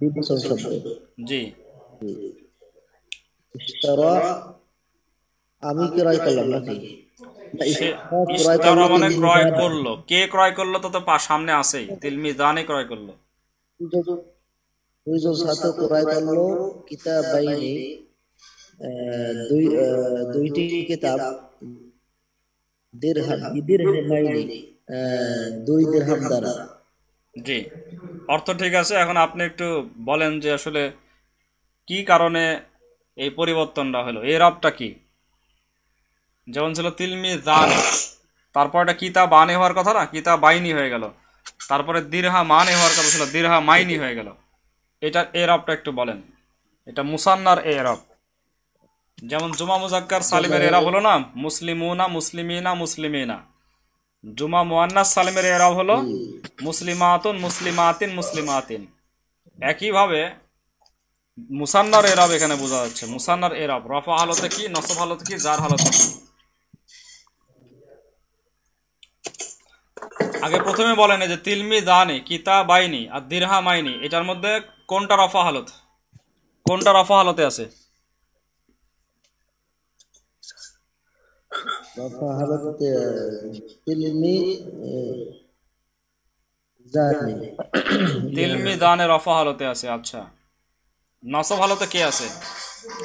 বিভূষণ শব্দ। জি। ইশতারা আমি ক্রয় করলাম নাকি? ইশতারা মানে ক্রয় করল। কে ক্রয় করল তো তো সামনে আছেই। তিলমি দানে ক্রয় করল। দুইজন- ছাত্র ক্রয় করল আহ, দুই দুইটি কিতাব দুই দ্বারা। জি। অর্থ ঠিক আছে এখন আপনি একটু বলেন যে আসলে কি কারণে এই পরিবর্তনটা হলো এই রবটা কি? যেমন ছিল তিলমি জানে তারপর এটা কিতা বানে হওয়ার কথা না কিতা বাইনি হয়ে গেল। তারপরে দীর্হা মানে হওয়ার কথা ছিল দীর্হা মাইনি হয়ে গেল। এটা এ রবটা একটু বলেন। এটা মুসান্নার এ রব যেমন জুমা মুজাক্কার সালিমের এরাব হলো না, মুসলিমুনা, মুসলিমিনা মুসলিমিনা। জুমা মুয়ান্নাস সালিমের এরাব হলো মুসলিমাতুন, মুসলিমাতিন মুসলিমাতিন। একইভাবে মুসান্নার এরাব এখানে বোঝা যাচ্ছে। মুসান্নার এরাব রফা হালতে কি, নসব হালতে কি, জার হালতে কি? আগে প্রথমে বলেন যে তিলমি দানি কিতা আর দিরহা মাইনি এটার মধ্যে কোনটা রফা হালত? কোনটা রফা হালতে আছে? রফা হালতে তিলমি জানি তিলমি দানে রফা হালতে আছে আচ্ছা। নসব হালতে কে আছে?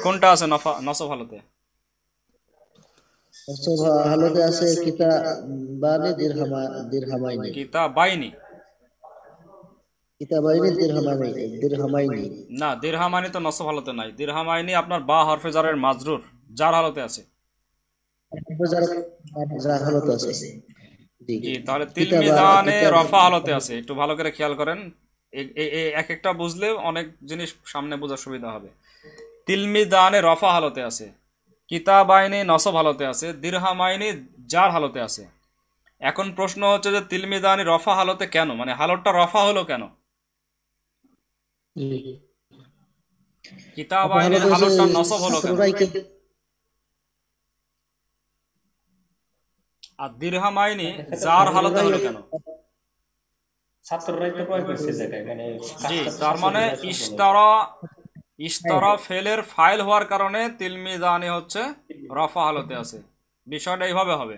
কোনটা আছে নফা নসব হালতে? হালতে আছে কিতা বানি দিরহামা দিরহামাইনি। কিতা বাইনি। দিরহামাইনি না তো নসব হালতে নাই। দিরহামাইনি আপনার বা হরফে জারের মাজরুর যার হালতে আছে। জি। তাহলে রফা হালতে আছে। একটু ভালো করে খেয়াল করেন। এক একটা বুঝলে অনেক জিনিস সামনে বোঝার সুবিধা হবে। তিলমি দানে রফা হালতে আছে। কিতাব আইনি নসব হালতে আছে। দিরহাম আইনি যার হালতে আছে। এখন প্রশ্ন হচ্ছে যে তিলমি দানি রফা হালতে কেন? মানে হালতটা রফা হলো কেন? কিতাব আইনের হালতটা নসব হলো কেন? আর দিরহাম আইনি যার হালতে হলো কেন? ছাত্ররাই তো প্রয়োগ করছে জায়গায় মানে জি তার মানে ইস্তারা ইস্তারা ফেলের ফাইল হওয়ার কারণে তিলমিদানি হচ্ছে রফা হালতে আছে। বিষয়টা এইভাবে হবে।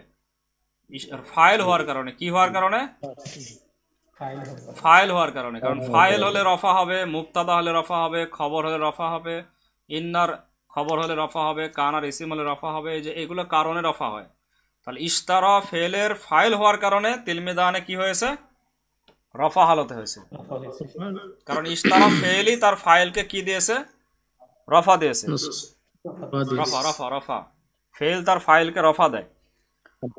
ফাইল হওয়ার কারণে কি হওয়ার কারণে? ফাইল। হওয়ার কারণে। কারণ ফাইল হলে রফা হবে মুক্তাদা হলে রফা হবে খবর হলে রফা হবে ইন্নার খবর হলে রফা হবে কানার ইসিম হলে রফা হবে যে এগুলো কারণে রফা হয়। তাহলে ইস্তারা ফেলের ফাইল হওয়ার কারণে তিলমিদানে কি হয়েছে? রফা হালতে হয়েছে। কারণ ইস্তারা ফেলই তার ফাইলকে কি দিয়েছে? রফা দিয়েছে। রফা রফা রফা ফেল তার ফাইলকে রফা দেয়।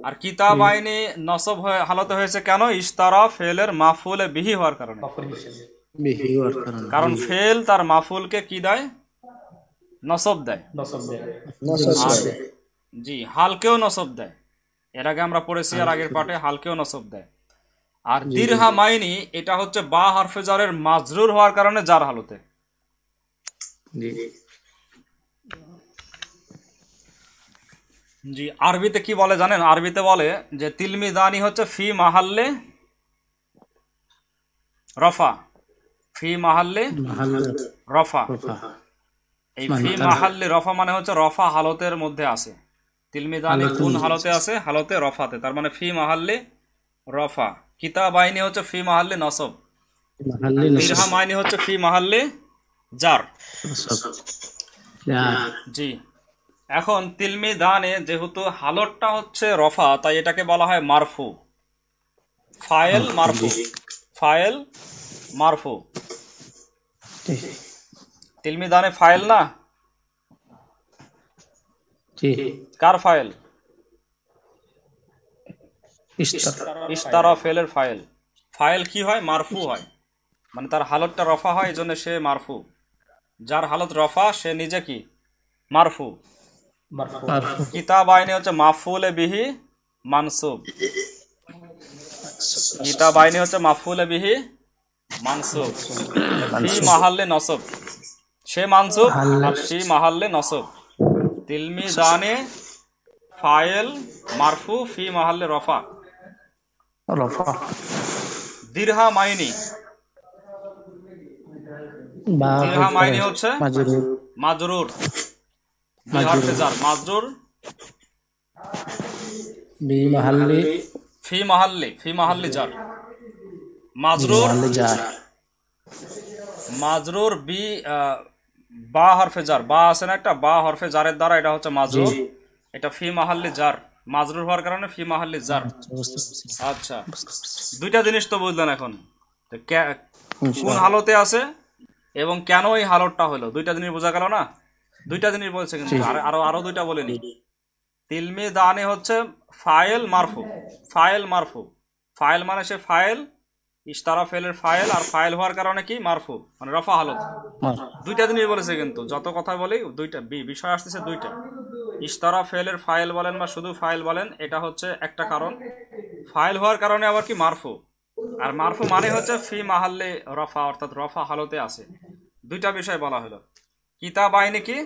আর কিতাব আইনি নসব হালতে হয়েছে কেন? ইস্তারা ফেলের মাফুলে বিহি হওয়ার কারণে। কারণে। ফেল তার মাফুলকে কি দেয়? নসব দেয়। নসব দেয়। নসব করে। জি হালকেও নসব দেয়। এর আগে আমরা পড়েছি আর আগের পাঠে হালকেও নসব দেয়। আর দিরহা মাইনি এটা হচ্ছে বা হারফেজারের মাজরুর হওয়ার কারণে যার হালতে। জি। আরবিতে কি বলে জানেন? আরবিতে বলে যে তিলমি দানি হচ্ছে ফি মাহাল্লে রফা। ফি মাহাল্লে রফা। এই ফি মাহাল্লে রফা মানে হচ্ছে রফা হালতের মধ্যে আছে। তিলমিদানি কোন হালতে আছে। হালতে রফাতে। তার মানে ফি মাহাল্লে রফা। কিতাব আইনি হচ্ছে ফি মাহাল্লে নসব। দিরহাম আইনি হচ্ছে ফি মাহাল্লে জার। জি। এখন তিলমি দানে যেহেতু হালতটা হচ্ছে রফা তাই এটাকে বলা হয় মারফু। ফায়েল মারফু। ফায়েল মারফু। তিলমি দানে ফাইল না? কার ফাইল ইস্তারা ফেলের ফাইল ফাইল কি হয়? মারফু হয়। মানে তার হালতটা রফা হয় এই জন্য সে মারফু। যার হালত রফা সে নিজে কি? মারফু। কিতাব আইনে হচ্ছে মাফুলে বিহি মানসুব। কিতাব আইনে হচ্ছে মাফুলে বিহি মানসুব। ফি মাহাল্লে নসব। সে মানসুব আর ফি মাহাল্লে নসব। তিলমি দানে ফাইল মারফু ফি মাহাল্লে রফা। দিরহা মাইনি দিরহা মাইনি হচ্ছে মাজরুর মাজরুর ফি মাহাল্লি ফি মাহাল্লি জার। মাজরুর মাজরুর বি বা হরফে জার। বা আছে না একটা? বা হরফে জারের দ্বারা এটা হচ্ছে মাজরুর এটা ফি মাহাল্লি জার। মাজরুর হওয়ার কারণে ফি মাহাল্লি জার। আচ্ছা দুইটা জিনিস তো বুঝলেন এখন। কোন হালতে আছে এবং কেন এই হালতটা হলো? দুইটা জিনিস বোঝা গেল না? দুইটা জিনিস বলছে কিন্তু। আর- আরও আরও দুইটা বলেনি। তিলমি দানে হচ্ছে ফাইল মারফু ফাইল মারফু। ফাইল মানে সে ফাইল ইস্তারা ফেলের ফাইল আর ফাইল হওয়ার কারণে কি? মারফু মানে রফা হালত। দুইটা জিনিস বলেছে কিন্তু যত কথা বলি দুইটা বিষয় আসতেছে দুইটা। ইস্তারা ফেলের ফাইল বলেন বা শুধু ফাইল বলেন এটা হচ্ছে একটা কারণ। ফাইল হওয়ার কারণে আবার কি? মারফু। আর মারফু মানে হচ্ছে ফি মাহাল্লে রফা অর্থাৎ রফা হালতে আছে। দুইটা বিষয় বলা হলো। কিতাব আইনি কি?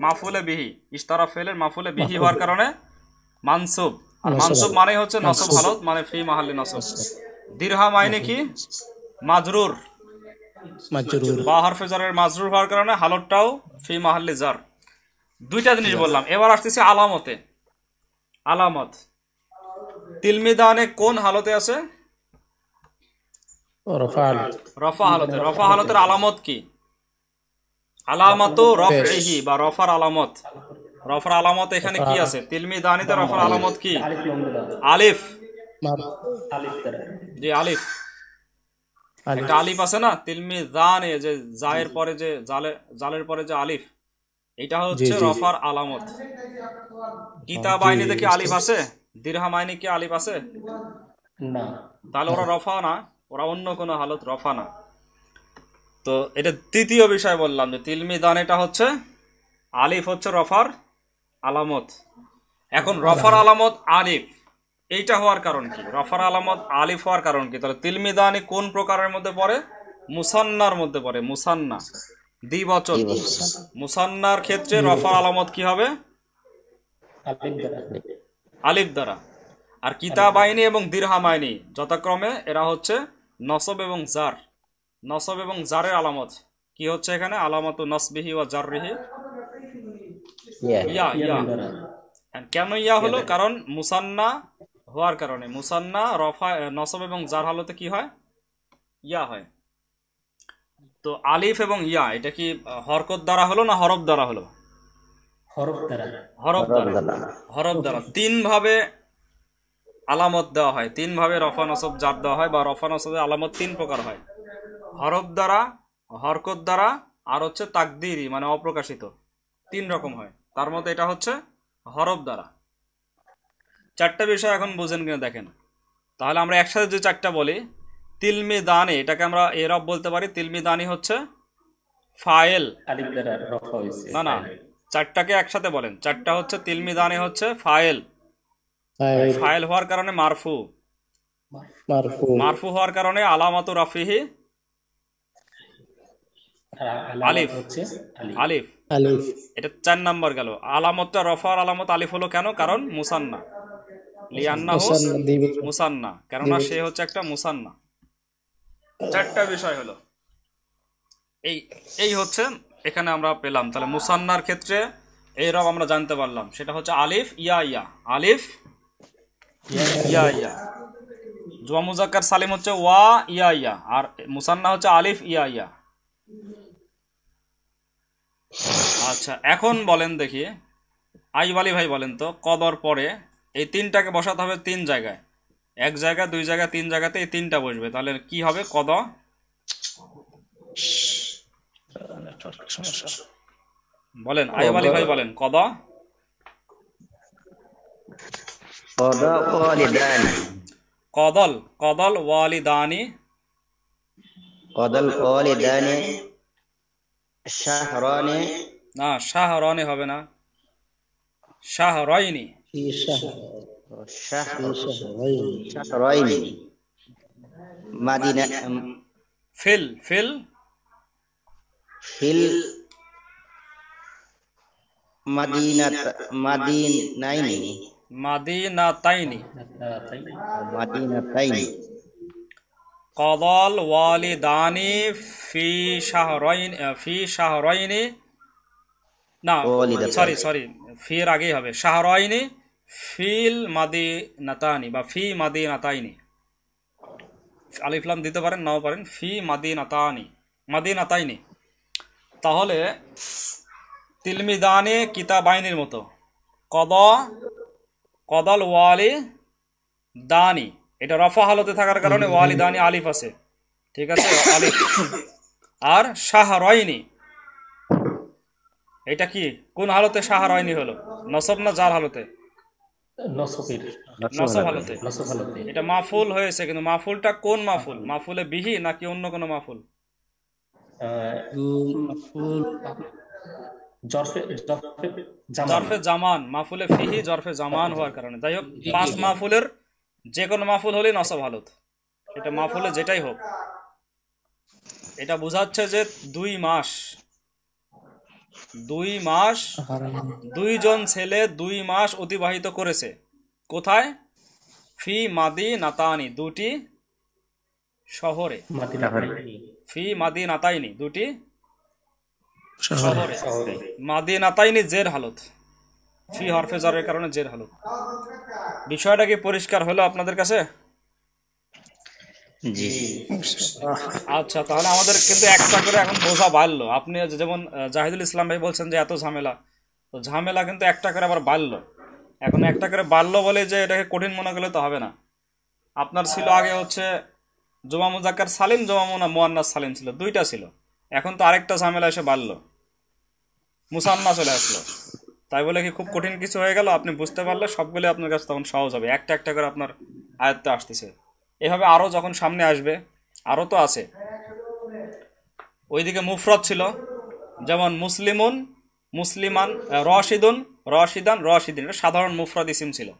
মাফুলে বিহি। ইস্তারা ফেলের মাফুলে বিহি হওয়ার কারণে মানসুব। মানসুব মানে হচ্ছে নসব। হালত মানে ফি মাহাল্লে নসব। দিরহাম আইনি কি? মাজরুর। বা হরফে জারের মাজরুর হওয়ার কারণে হালতটাও ফি মাহাল্লি জার। দুইটা জিনিস বললাম। এবার আসতেছি আলামতে। আলামত। তিলমিদানে কোন হালতে আছে? রফা হালতে। রফা হালতের আলামত কি? আলামত রফহি বা রফার আলামত। রফার আলামত এখানে কি আছে? তিলমিদানিতে রফার আলামত কি? আলিফ জি আলিফ। একটা আলিফ আছে না? তিলমি জানে যে জায়ের পরে যে জালে জালের পরে যে আলিফ। এটা হচ্ছে রফার আলামত। কিতাব আইনিতে কি আলিফ আছে? দিরহাম আইনি কি আলিফ আছে? না। তাহলে ওরা রফা না? ওরা অন্য কোনো হালত রফা না। তো এটা তৃতীয় বিষয় বললাম যে তিলমি দান এটা হচ্ছে আলিফ হচ্ছে রফার আলামত। এখন রফার আলামত আলিফ এইটা হওয়ার কারণ কি? রফার আলামত আলিফ হওয়ার কারণ কি? তাহলে তিলমি দানি কোন প্রকারের মধ্যে পড়ে? মুসান্নার মধ্যে পড়ে মুসান্না। দ্বিবচন। মুসান্নার ক্ষেত্রে রফার আলামত কি হবে? আলিফ দ্বারা। আর কিতাব আইনি এবং দিরহাম আইনি যথাক্রমে এরা হচ্ছে নসব এবং জার। নসব এবং জারের আলামত। কি হচ্ছে এখানে? আলামত নসবিহি ও জাররিহি। ইয়া। ইয়া কেন ইয়া হলো? কারণ মুসান্না হওয়ার কারণে। মুসান্না রফা নসব এবং জার হালতে কি হয়? ইয়া হয়। তো আলিফ এবং ইয়া এটা কি হরকত দ্বারা হলো না হরফ দ্বারা হলো? হরফ দ্বারা। হরফ দ্বারা। হরফ দ্বারা। তিন ভাবে আলামত দেওয়া হয়। তিন ভাবে রফা নসব জার দেওয়া হয় বা রফা নসবের আলামত তিন প্রকার হয়। হরফ দ্বারা হরকত দ্বারা আর হচ্ছে তাকদিরি মানে অপ্রকাশিত। তিন রকম হয়। তার মধ্যে এটা হচ্ছে হরফ দ্বারা। চারটা বিষয় এখন বুঝেন কিনা দেখেন। তাহলে আমরা একসাথে যে চারটা বলি তিলমি দানে এটাকে আমরা এরব বলতে পারি তিলমি দানি হচ্ছে ফায়েল। না না চারটাকে একসাথে বলেন। চারটা হচ্ছে তিলমি দানে হচ্ছে ফায়েল। ফায়েল হওয়ার কারণে মারফু। মারফু। মারফু হওয়ার কারণে আলামাতু রাফিহি আলিফ। হচ্ছে আলিফ। আলিফ। আলিফ। এটা চার নাম্বার গেল। আলামতটা রফার আলামত আলিফ হলো কেন? কারণ মুসান্না। লিয়ান্নাহু মুসান্না কেননা সে হচ্ছে। একটা মুসান্না। চারটা বিষয় হলো। এই এই হচ্ছে এখানে আমরা পেলাম। তাহলে মুসান্নার ক্ষেত্রে এই রব আমরা জানতে পারলাম। সেটা হচ্ছে আলিফ ইয়া ইয়া। আলিফ ইয়া ইয়া। জুয়া মুজাক্কার সালিম হচ্ছে ওয়া ইয়া ইয়া। আর মুসান্না হচ্ছে আলিফ ইয়া ইয়া। আচ্ছা এখন বলেন দেখি। আইব ভাই বলেন তো কদর পরে এই তিনটাকে বসাতে হবে তিন জায়গায়। এক জায়গা দুই জায়গা তিন জায়গাতে এই তিনটা বসবে। তাহলে কি হবে কদ বলেন আইব ভাই বলেন কদ কদল কদল ওয়ালিদানি। কদল ওয়ালিদানি। শাহরানে। না শাহরানে হবে না। শাহরাইনি। শাহরাইনি। মাদিনা ফিল ফিল। ফিল মাদিনাত মাদিনাইনি। মাদিনাতাইনি। মাদিনাতাইনি। কদল ওয়ালিদানি ফি শাহরাইন ফি শাহরাইনি। না সরি সরি ফির আগেই হবে। শাহরাইনি ফিল মাদিনাতানি বা ফি মাদি মাদিনাতাইনি আলিফলাম দিতে পারেন নাও পারেন। ফি মাদি নাতানি মাদিনাতানি মাদিনাতাইনি। তাহলে তিলমিদানে কিতাবাইনির মতো। কদ কদল ওয়ালি দানি এটা রফা হালতে থাকার কারণে ওয়ালি দানি আলিফ আছে। ঠিক আছে? আলিফ। আর শাহরয়নি এটা কি? কোন হালতে শাহরয়নি হলো? নসব না জার হালতে? এটা মাফুল হয়েছে কিন্তু মাফুলটা কোন মাফুল? মাফুলে বিহি নাকি অন্য কোনো মাফুল? জরফে জামান। মাফুলে ফিহি জরফে জামান হওয়ার কারণে। যাই হোক পাঁচ মাফুলের যে কোনো মাফুল হলেই নসব হালত। সেটা মাফুলে যেটাই হোক। এটা বোঝাচ্ছে যে দুই মাস দুই মাস দুইজন ছেলে দুই মাস অতিবাহিত করেছে। কোথায়? ফি মাদি নাতানি দুটি শহরে। ফি মাদি নাতাইনি দুটি শহরে। শহরে। মাদি নাতাইনি জের হালত। ফি হরফে জারের কারণে জের হলো। বিষয়টা কি পরিষ্কার হলো আপনাদের কাছে? আচ্ছা তাহলে আমাদের কিন্তু একটা করে এখন বোঝা বাড়লো। আপনি যেমন জাহিদুল ইসলাম ভাই বলছেন যে এত ঝামেলা তো ঝামেলা কিন্তু একটা করে আবার বাড়লো। এখন একটা করে বাড়লো বলে যে এটাকে কঠিন মনে করলে তো হবে না। আপনার ছিল আগে হচ্ছে জমা মুজাক্কার সালিম জমা মুনা মোয়ান্নাস সালিম ছিল দুইটা ছিল। এখন তো আরেকটা ঝামেলা এসে বাড়লো। মুসান্না চলে আসলো। তাই বলে কি খুব কঠিন কিছু হয়ে গেল? আপনি বুঝতে পারলে সবগুলো আপনার কাছে তখন সহজ হবে। একটা একটা করে আপনার আয়ত্তে আসতেছে। এভাবে আরও যখন সামনে আসবে আরও তো আছে। ওইদিকে মুফরত ছিল। যেমন মুসলিমুন, মুসলিমান রশিদুন, রশিদান, রশিদিন। এটা সাধারণ মুফরদ ইসিম ছিল।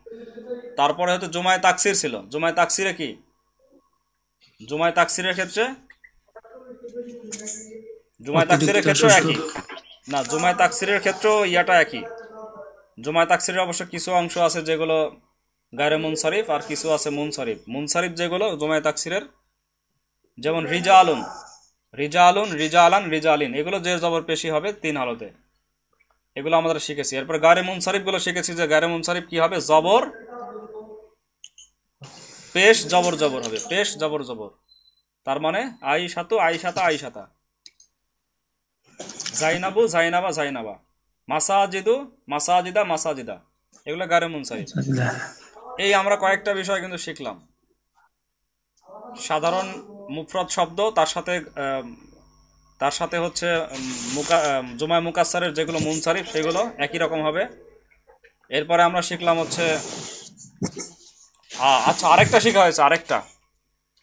তারপরে হয়তো জুমায় তাকসির ছিল। জুমায় তাকসিরে কি? জুমায় তাকসিরের ক্ষেত্রে? জুমায় তাকসিরের ক্ষেত্রেও একই। না, জুমায় তাকসিরের ক্ষেত্রেও ইয়াটা একই। জুমায় তাকসিরের অবশ্য কিছু অংশ আছে যেগুলো গায়রে মুনসারিফ আর কিছু আছে মুনসারিফ। মুনসারিফ যেগুলো জুমায় তাকসিরের, যেমন রিজা আলুন রিজা আলুন রিজা আলান রিজা আলিন এগুলো যে জবর পেশি হবে তিন হালতে এগুলো আমরা শিখেছি। এরপর গারে মুনসারিফগুলো শিখেছি যে গারে মুনসারিফ কি হবে? জবর, পেশ জবর জবর হবে, পেশ জবর জবর। তার মানে আই সাতু আই সাতা আই সাতা জাইনাবু জাইনাবা জাইনাবা। মাসাজিদু মাসাজিদা মাসাজিদা। এগুলো গারে মুনসারিফ এই আমরা কয়েকটা বিষয় কিন্তু শিখলাম। সাধারণ মুফরদ শব্দ তার সাথে তার সাথে হচ্ছে মুকা জুমায় মুকাসারের যেগুলো মুনসারিফ সেগুলো একই রকম হবে। এরপরে আমরা শিখলাম হচ্ছে আচ্ছা আরেকটা শেখা হয়েছে আরেকটা।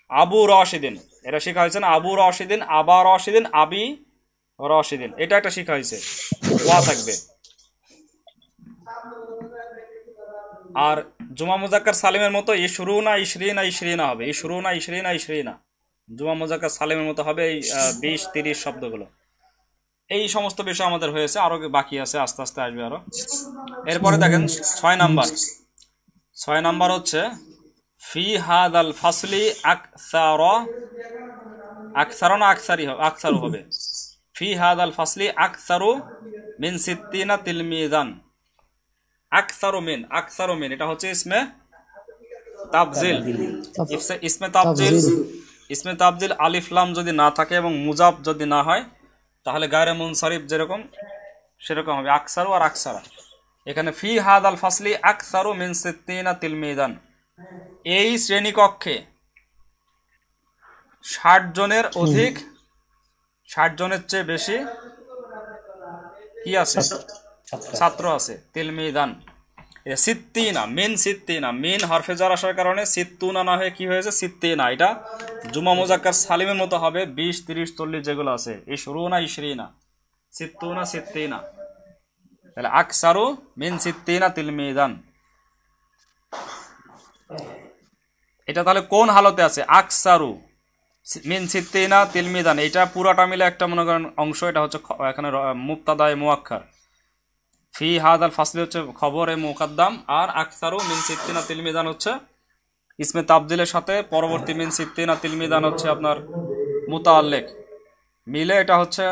আবু রশিদিন। এটা শেখা হয়েছে না? আবু রশিদিন আবা রশিদিন আবি রশিদিন। এটা একটা শেখা হয়েছে ওয়া থাকবে। আর জুমা মুজাক্কার সালিমের মতো ই শুরু না ইশরি না ইশরি না হবে। ই শুরু না ইশরি না ইশরি না। জুমা মুজাক্কার সালিমের মতো হবে এই বিশ, তিরিশ শব্দগুলো। এই সমস্ত বিষয় আমাদের হয়েছে, আরও বাকি আছে, আস্তে আস্তে আসবে আরও। এরপরে দেখেন, ছয় নাম্বার। ছয় নাম্বার হচ্ছে, ফি হাদ আল ফাসলি আকসার আকসার না আকসারি হবে আকসারু হবে। ফি হাদ আল ফাসলি আকসারু মিন সিত্তিনা তিলমিদান। আকসারু মিন আকসারু মিন এটা হচ্ছে ইসমে তাবজিল ইসে- ইসমে তাবজিল ইসমে তাবজিল আলিফ লাম যদি না থাকে এবং মুজাব যদি না হয় তাহলে গায়রে মুনসারিফ যেরকম সেরকম হবে। আকসারু আর আকসারা। এখানে ফি হাদ আল ফাসলি আকসারু মিন সিত্তিনা তিলমিদান। এই শ্রেণীকক্ষে ষাট জনের অধিক ষাট জনের চেয়ে বেশি? কি আছে? ছাত্র। আছে। তিলমিদান সিত্তিনা মিন সিত্তিনা। মিন হরফে জার আসার কারণে সিত্তুনা না হয়ে কি হয়েছে? সিত্তিনা। এটা জুমা মুজাক্কার সালিমের মতো হবে। বিশ তিরিশ চল্লিশ যেগুলো আছে। এই শুরু না ইশরিনা। সিত্তুনা সিত্তিনা। তাহলে আকসারু মিন সিত্তিনা তিলমিদান এটা তাহলে কোন হালতে আছে? আকসারু। মিন সিত্তিনা তিলমিদান এটা পুরাটা মিলে একটা মনে করেন অংশ। এটা হচ্ছে এখানে মুক্তাদায় মুয়াক্কার ফি হাদ আল ফাসলি হচ্ছে খবর এ মুকাদ্দাম। আর আকসারু মিন সিত্তিনা তিলমিদান হচ্ছে ইসমে তাবদিলের সাথে। পরবর্তী মিন সিত্তিনা তিলমিদান হচ্ছে আপনার মুতাল্লেক মিলে এটা হচ্ছে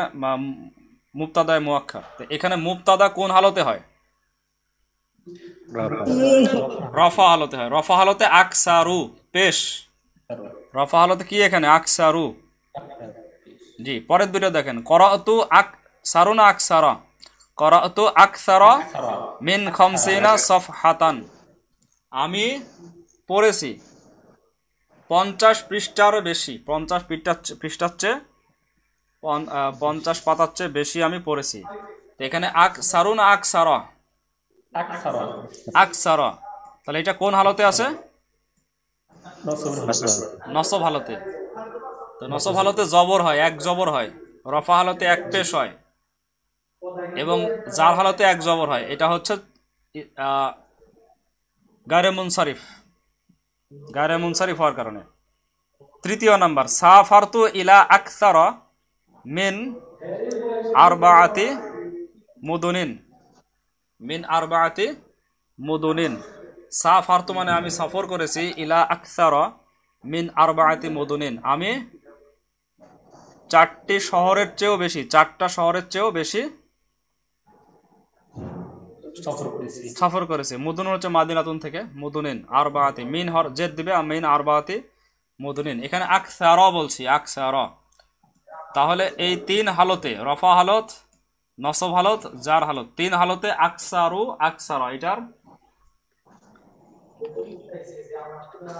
মুক্তাদায় মুয়াক্কার তো এখানে মুক্তাদা কোন হালতে হয়? রফা হালতে হয়। রফা হালতে আকসারু পেশ। রফা হালতে কি এখানে? আকসারু। জি পরের দুটো দেখেন। করাতু আক সারু না আকসারা। করাতু আকসারা মিন খমসিনা সফহাতান। আমি পড়েছি পঞ্চাশ পৃষ্ঠারও বেশি পঞ্চাশ পৃষ্ঠার পৃষ্ঠার চেয়ে পঞ্চাশ পাতার চেয়ে বেশি আমি পড়েছি। তো এখানে আক সারু না আকসারা। আকসারা। আকসারা। তাহলে এটা কোন হালতে আছে? নসব হালতে। তো নসব হালতে জবর হয় এক জবর হয়। রফা হালতে এক পেশ হয়। এবং জার হালতে এক জবর হয়। এটা হচ্ছে গারে মুনসারিফ। গারে মুনসারিফ হওয়ার কারণে। তৃতীয় নাম্বার সাফারতু ইলা আকসার মিন আরবাআতি মুদুনিন। মিন আরবাআতি মুদুনিন। সাফারতু মানে আমি সফর করেছি ইলা আকসার মিন আরবাআতি মদুনিন। আমি চারটি শহরের চেয়েও বেশি চারটা শহরের চেয়েও বেশি সফর করেছি। মুদুন হচ্ছে মাদিনাতুন থেকে মুদুনিন আর বাহাতি মিন হর জেদ দিবে মিন আর বাহাতি মুদুনিন। এখানে আকসার বলছি আকসার। তাহলে এই তিন হালতে রফা হালত নসব হালত জার হালত তিন হালতে আকসারু আকসার। এটার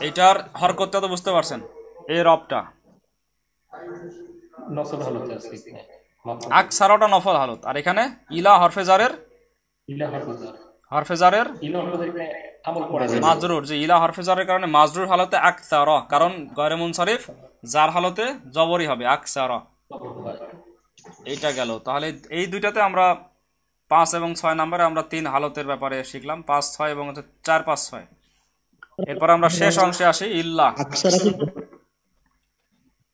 এটার হরকতটা তো বুঝতে পারছেন। এই রবটা। নসব হালতে আছে আকসারটা নফল হালত। আর এখানে ইলা হরফেজারের ইলা হরফেজারের মাজরুর। যে ইলা হরফেজারের কারণে মাজরুর হালতে আকসার। কারণ গয়রে মুনসারিফ যার হালতে জবরই হবে আকসার। এইটা গেল। তাহলে এই দুইটাতে আমরা পাঁচ এবং ছয় নম্বরে আমরা তিন হালতের ব্যাপারে শিখলাম। পাঁচ ছয় এবং চার পাঁচ ছয়। এরপর আমরা শেষ অংশে আসি ইল্লা। আকসারা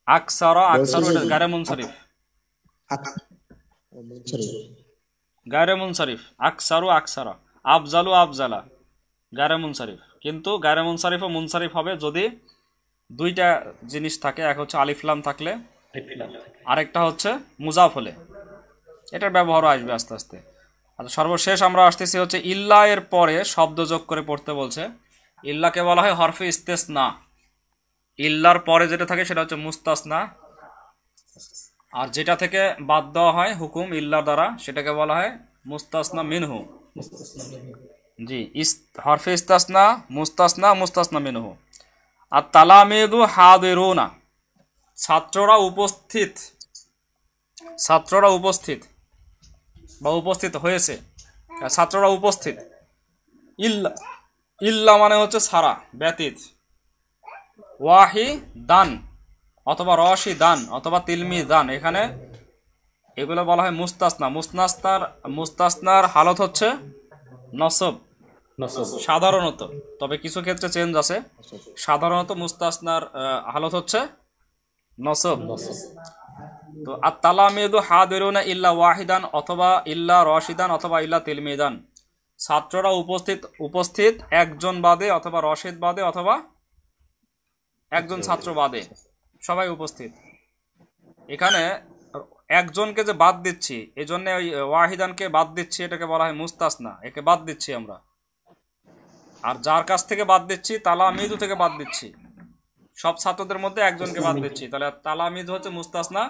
আকসার আকসার ওটা গারে মুনসারিফ। গায়রে মুনসারিফ। আকসারু আকসারা। আফজালু আফজালা। গায়রে মুনসারিফ। কিন্তু গায়রে মুনসারিফ ও মুনসারিফ হবে যদি দুইটা জিনিস থাকে এক হচ্ছে আলিফলাম থাকলে আরেকটা হচ্ছে মুজাফ হলে। এটার ব্যবহারও আসবে আস্তে আস্তে। আচ্ছা সর্বশেষ আমরা আসতেছি হচ্ছে ইল্লা এর পরে শব্দ যোগ করে পড়তে বলছে। ইল্লাকে বলা হয় হরফে ইস্তেসনা। ইল্লার পরে যেটা থাকে সেটা হচ্ছে মুস্তাসনা। আর যেটা থেকে বাদ দেওয়া হয় হুকুম ইল্লার দ্বারা, সেটাকে বলা হয় মুস্তাসনা মিনহু। জি, ইস, হরফে ইস্তাসনা, মুস্তাসনা মুস্তাসনা মিনহু। আর তালামেদু হাদেরুনা। ছাত্ররা উপস্থিত ছাত্ররা উপস্থিত বা উপস্থিত হয়েছে। ছাত্ররা উপস্থিত। ইল্লা ইল্লা মানে হচ্ছে সারা ব্যতীত। ওয়াহি দান অথবা রসি দান অথবা তিলমি দান। এখানে এগুলো বলা হয় মুস্তাসনা। মুস্তাসনার মুস্তাসনার হালত হচ্ছে নসব। নসব। সাধারণত। তবে কিছু ক্ষেত্রে চেঞ্জ আছে। সাধারণত মুস্তাসনার হালত হচ্ছে নসব। নসব। তো আর তালামেদু হাদেরুনা ইল্লা ওয়াহিদান অথবা ইল্লা রশিদান অথবা ইল্লা তিলমিদান ছাত্ররা উপস্থিত উপস্থিত একজন বাদে অথবা রশিদ বাদে অথবা একজন ছাত্র বাদে। সবাই উপস্থিত। এখানে একজনকে যে বাদ দিচ্ছি এই জন্য ওই ওয়াহিদানকে বাদ দিচ্ছি এটাকে বলা হয় মুস্তাসনা। একে বাদ দিচ্ছি আমরা। আর যার কাছ থেকে বাদ দিচ্ছি তালামিদু থেকে বাদ দিচ্ছি। সব ছাত্রদের মধ্যে একজনকে বাদ দিচ্ছি। তাহলে তালামিদ হচ্ছে মুস্তাসনা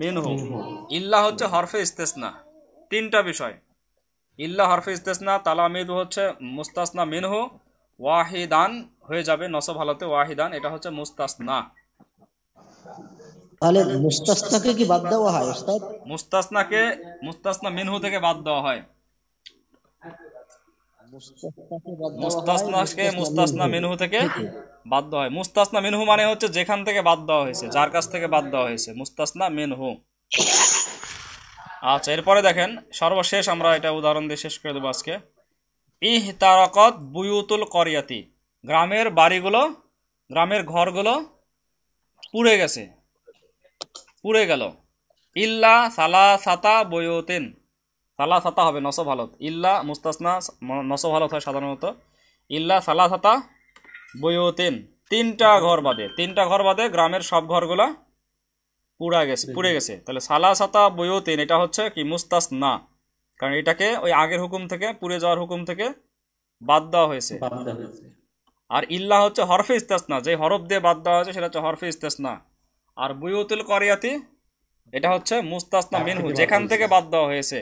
মিনহু। ইল্লা হচ্ছে হরফে ইস্তেসনা। তিনটা বিষয়। ইল্লা হরফে ইস্তেসনা তালামিদ হচ্ছে মুস্তাসনা মিনহু ওয়াহিদান হয়ে যাবে নসব হালতে ওয়াহিদান এটা হচ্ছে মুস্তাসনা। তাহলে মুস্তাসনাকে কি বাদ দেওয়া হয় ওস্তাদ? মুস্তাসনাকে মুস্তাসনা মিনহু থেকে বাদ দেওয়া হয়। মুস্তাসনাকে বাদ দেওয়া মুস্তাসনাকে মুস্তাসনা মিনহু। থেকে বাদ দেওয়া হয়। মুস্তাসনা মিনহু মানে হচ্ছে যেখান থেকে বাদ দেওয়া হয়েছে যার কাছ থেকে বাদ দেওয়া হয়েছে মুস্তাসনা মিনহু। আচ্ছা এরপরে দেখেন, সর্বশেষ আমরা এটা উদাহরণ দিয়ে শেষ করে দেবো আজকে। ইহ তারকত বুয়ুতুল করিয়াতি। গ্রামের বাড়িগুলো, গ্রামের ঘরগুলো পুড়ে গেছে। পুড়ে গেল। ইল্লা সালা সাতা বয়োতেন। সালা সাতা হবে নসব হালত। ইল্লা মুস্তাসনা, নসব হালত হয় সাধারণত। ইল্লা সালা সাতা বয়োতেন। তিনটা ঘর বাদে। তিনটা ঘর বাদে গ্রামের সব ঘরগুলা পুড়া গেছে পুড়ে গেছে। তাহলে সালা সাতা বয়োতেন এটা হচ্ছে কি মুস্তাসনা। কারণ এটাকে ওই আগের হুকুম থেকে পুড়ে যাওয়ার হুকুম থেকে বাদ দেওয়া হয়েছে। বাদ দেওয়া হয়েছে। আর ইল্লা হচ্ছে হরফে ইস্তেসনা যে হরফ দিয়ে বাদ দেওয়া হয়েছে সেটা হচ্ছে হরফে ইস্তেসনা। আর বুয়ুতুল করিয়াতি এটা হচ্ছে মুস্তাসনা মিনহু যেখান থেকে বাদ দেওয়া হয়েছে।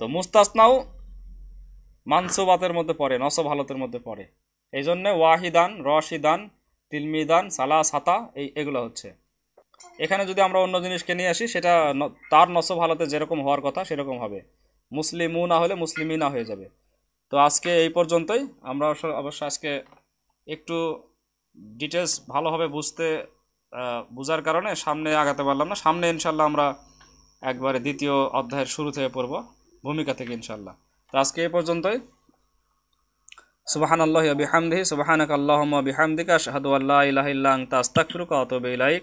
তো মুস্তাসনাও মানসুবাতের মধ্যে পড়ে নসব হালতের মধ্যে পড়ে। এই জন্য ওয়াহিদান রশিদান তিলমিদান সালা সাতা এই এগুলো হচ্ছে। এখানে যদি আমরা অন্য জিনিসকে নিয়ে আসি, সেটা তার নসব হালতে যেরকম হওয়ার কথা, সেরকম হবে। মুসলিমু না হলে মুসলিমই না হয়ে যাবে। তো আজকে এই পর্যন্তই। আমরা অবশ্য- আজকে একটু ডিটেলস ভালোভাবে বুঝতে বোঝার কারণে সামনে আগাতে পারলাম না। সামনে ইনশাল্লাহ আমরা একবারে দ্বিতীয় অধ্যায়ের শুরু থেকে পড়ব, ভূমিকা থেকে ইনশাল্লাহ। তো আজকে এই পর্যন্তই। সুবাহান আল্লাহ বিহামদিহি সুবাহানাক আল্লাহুম্মা বিহামদিকা, আশহাদু আল্লা ইলাহা ইল্লা ওয়া আতুবু ইলাইক।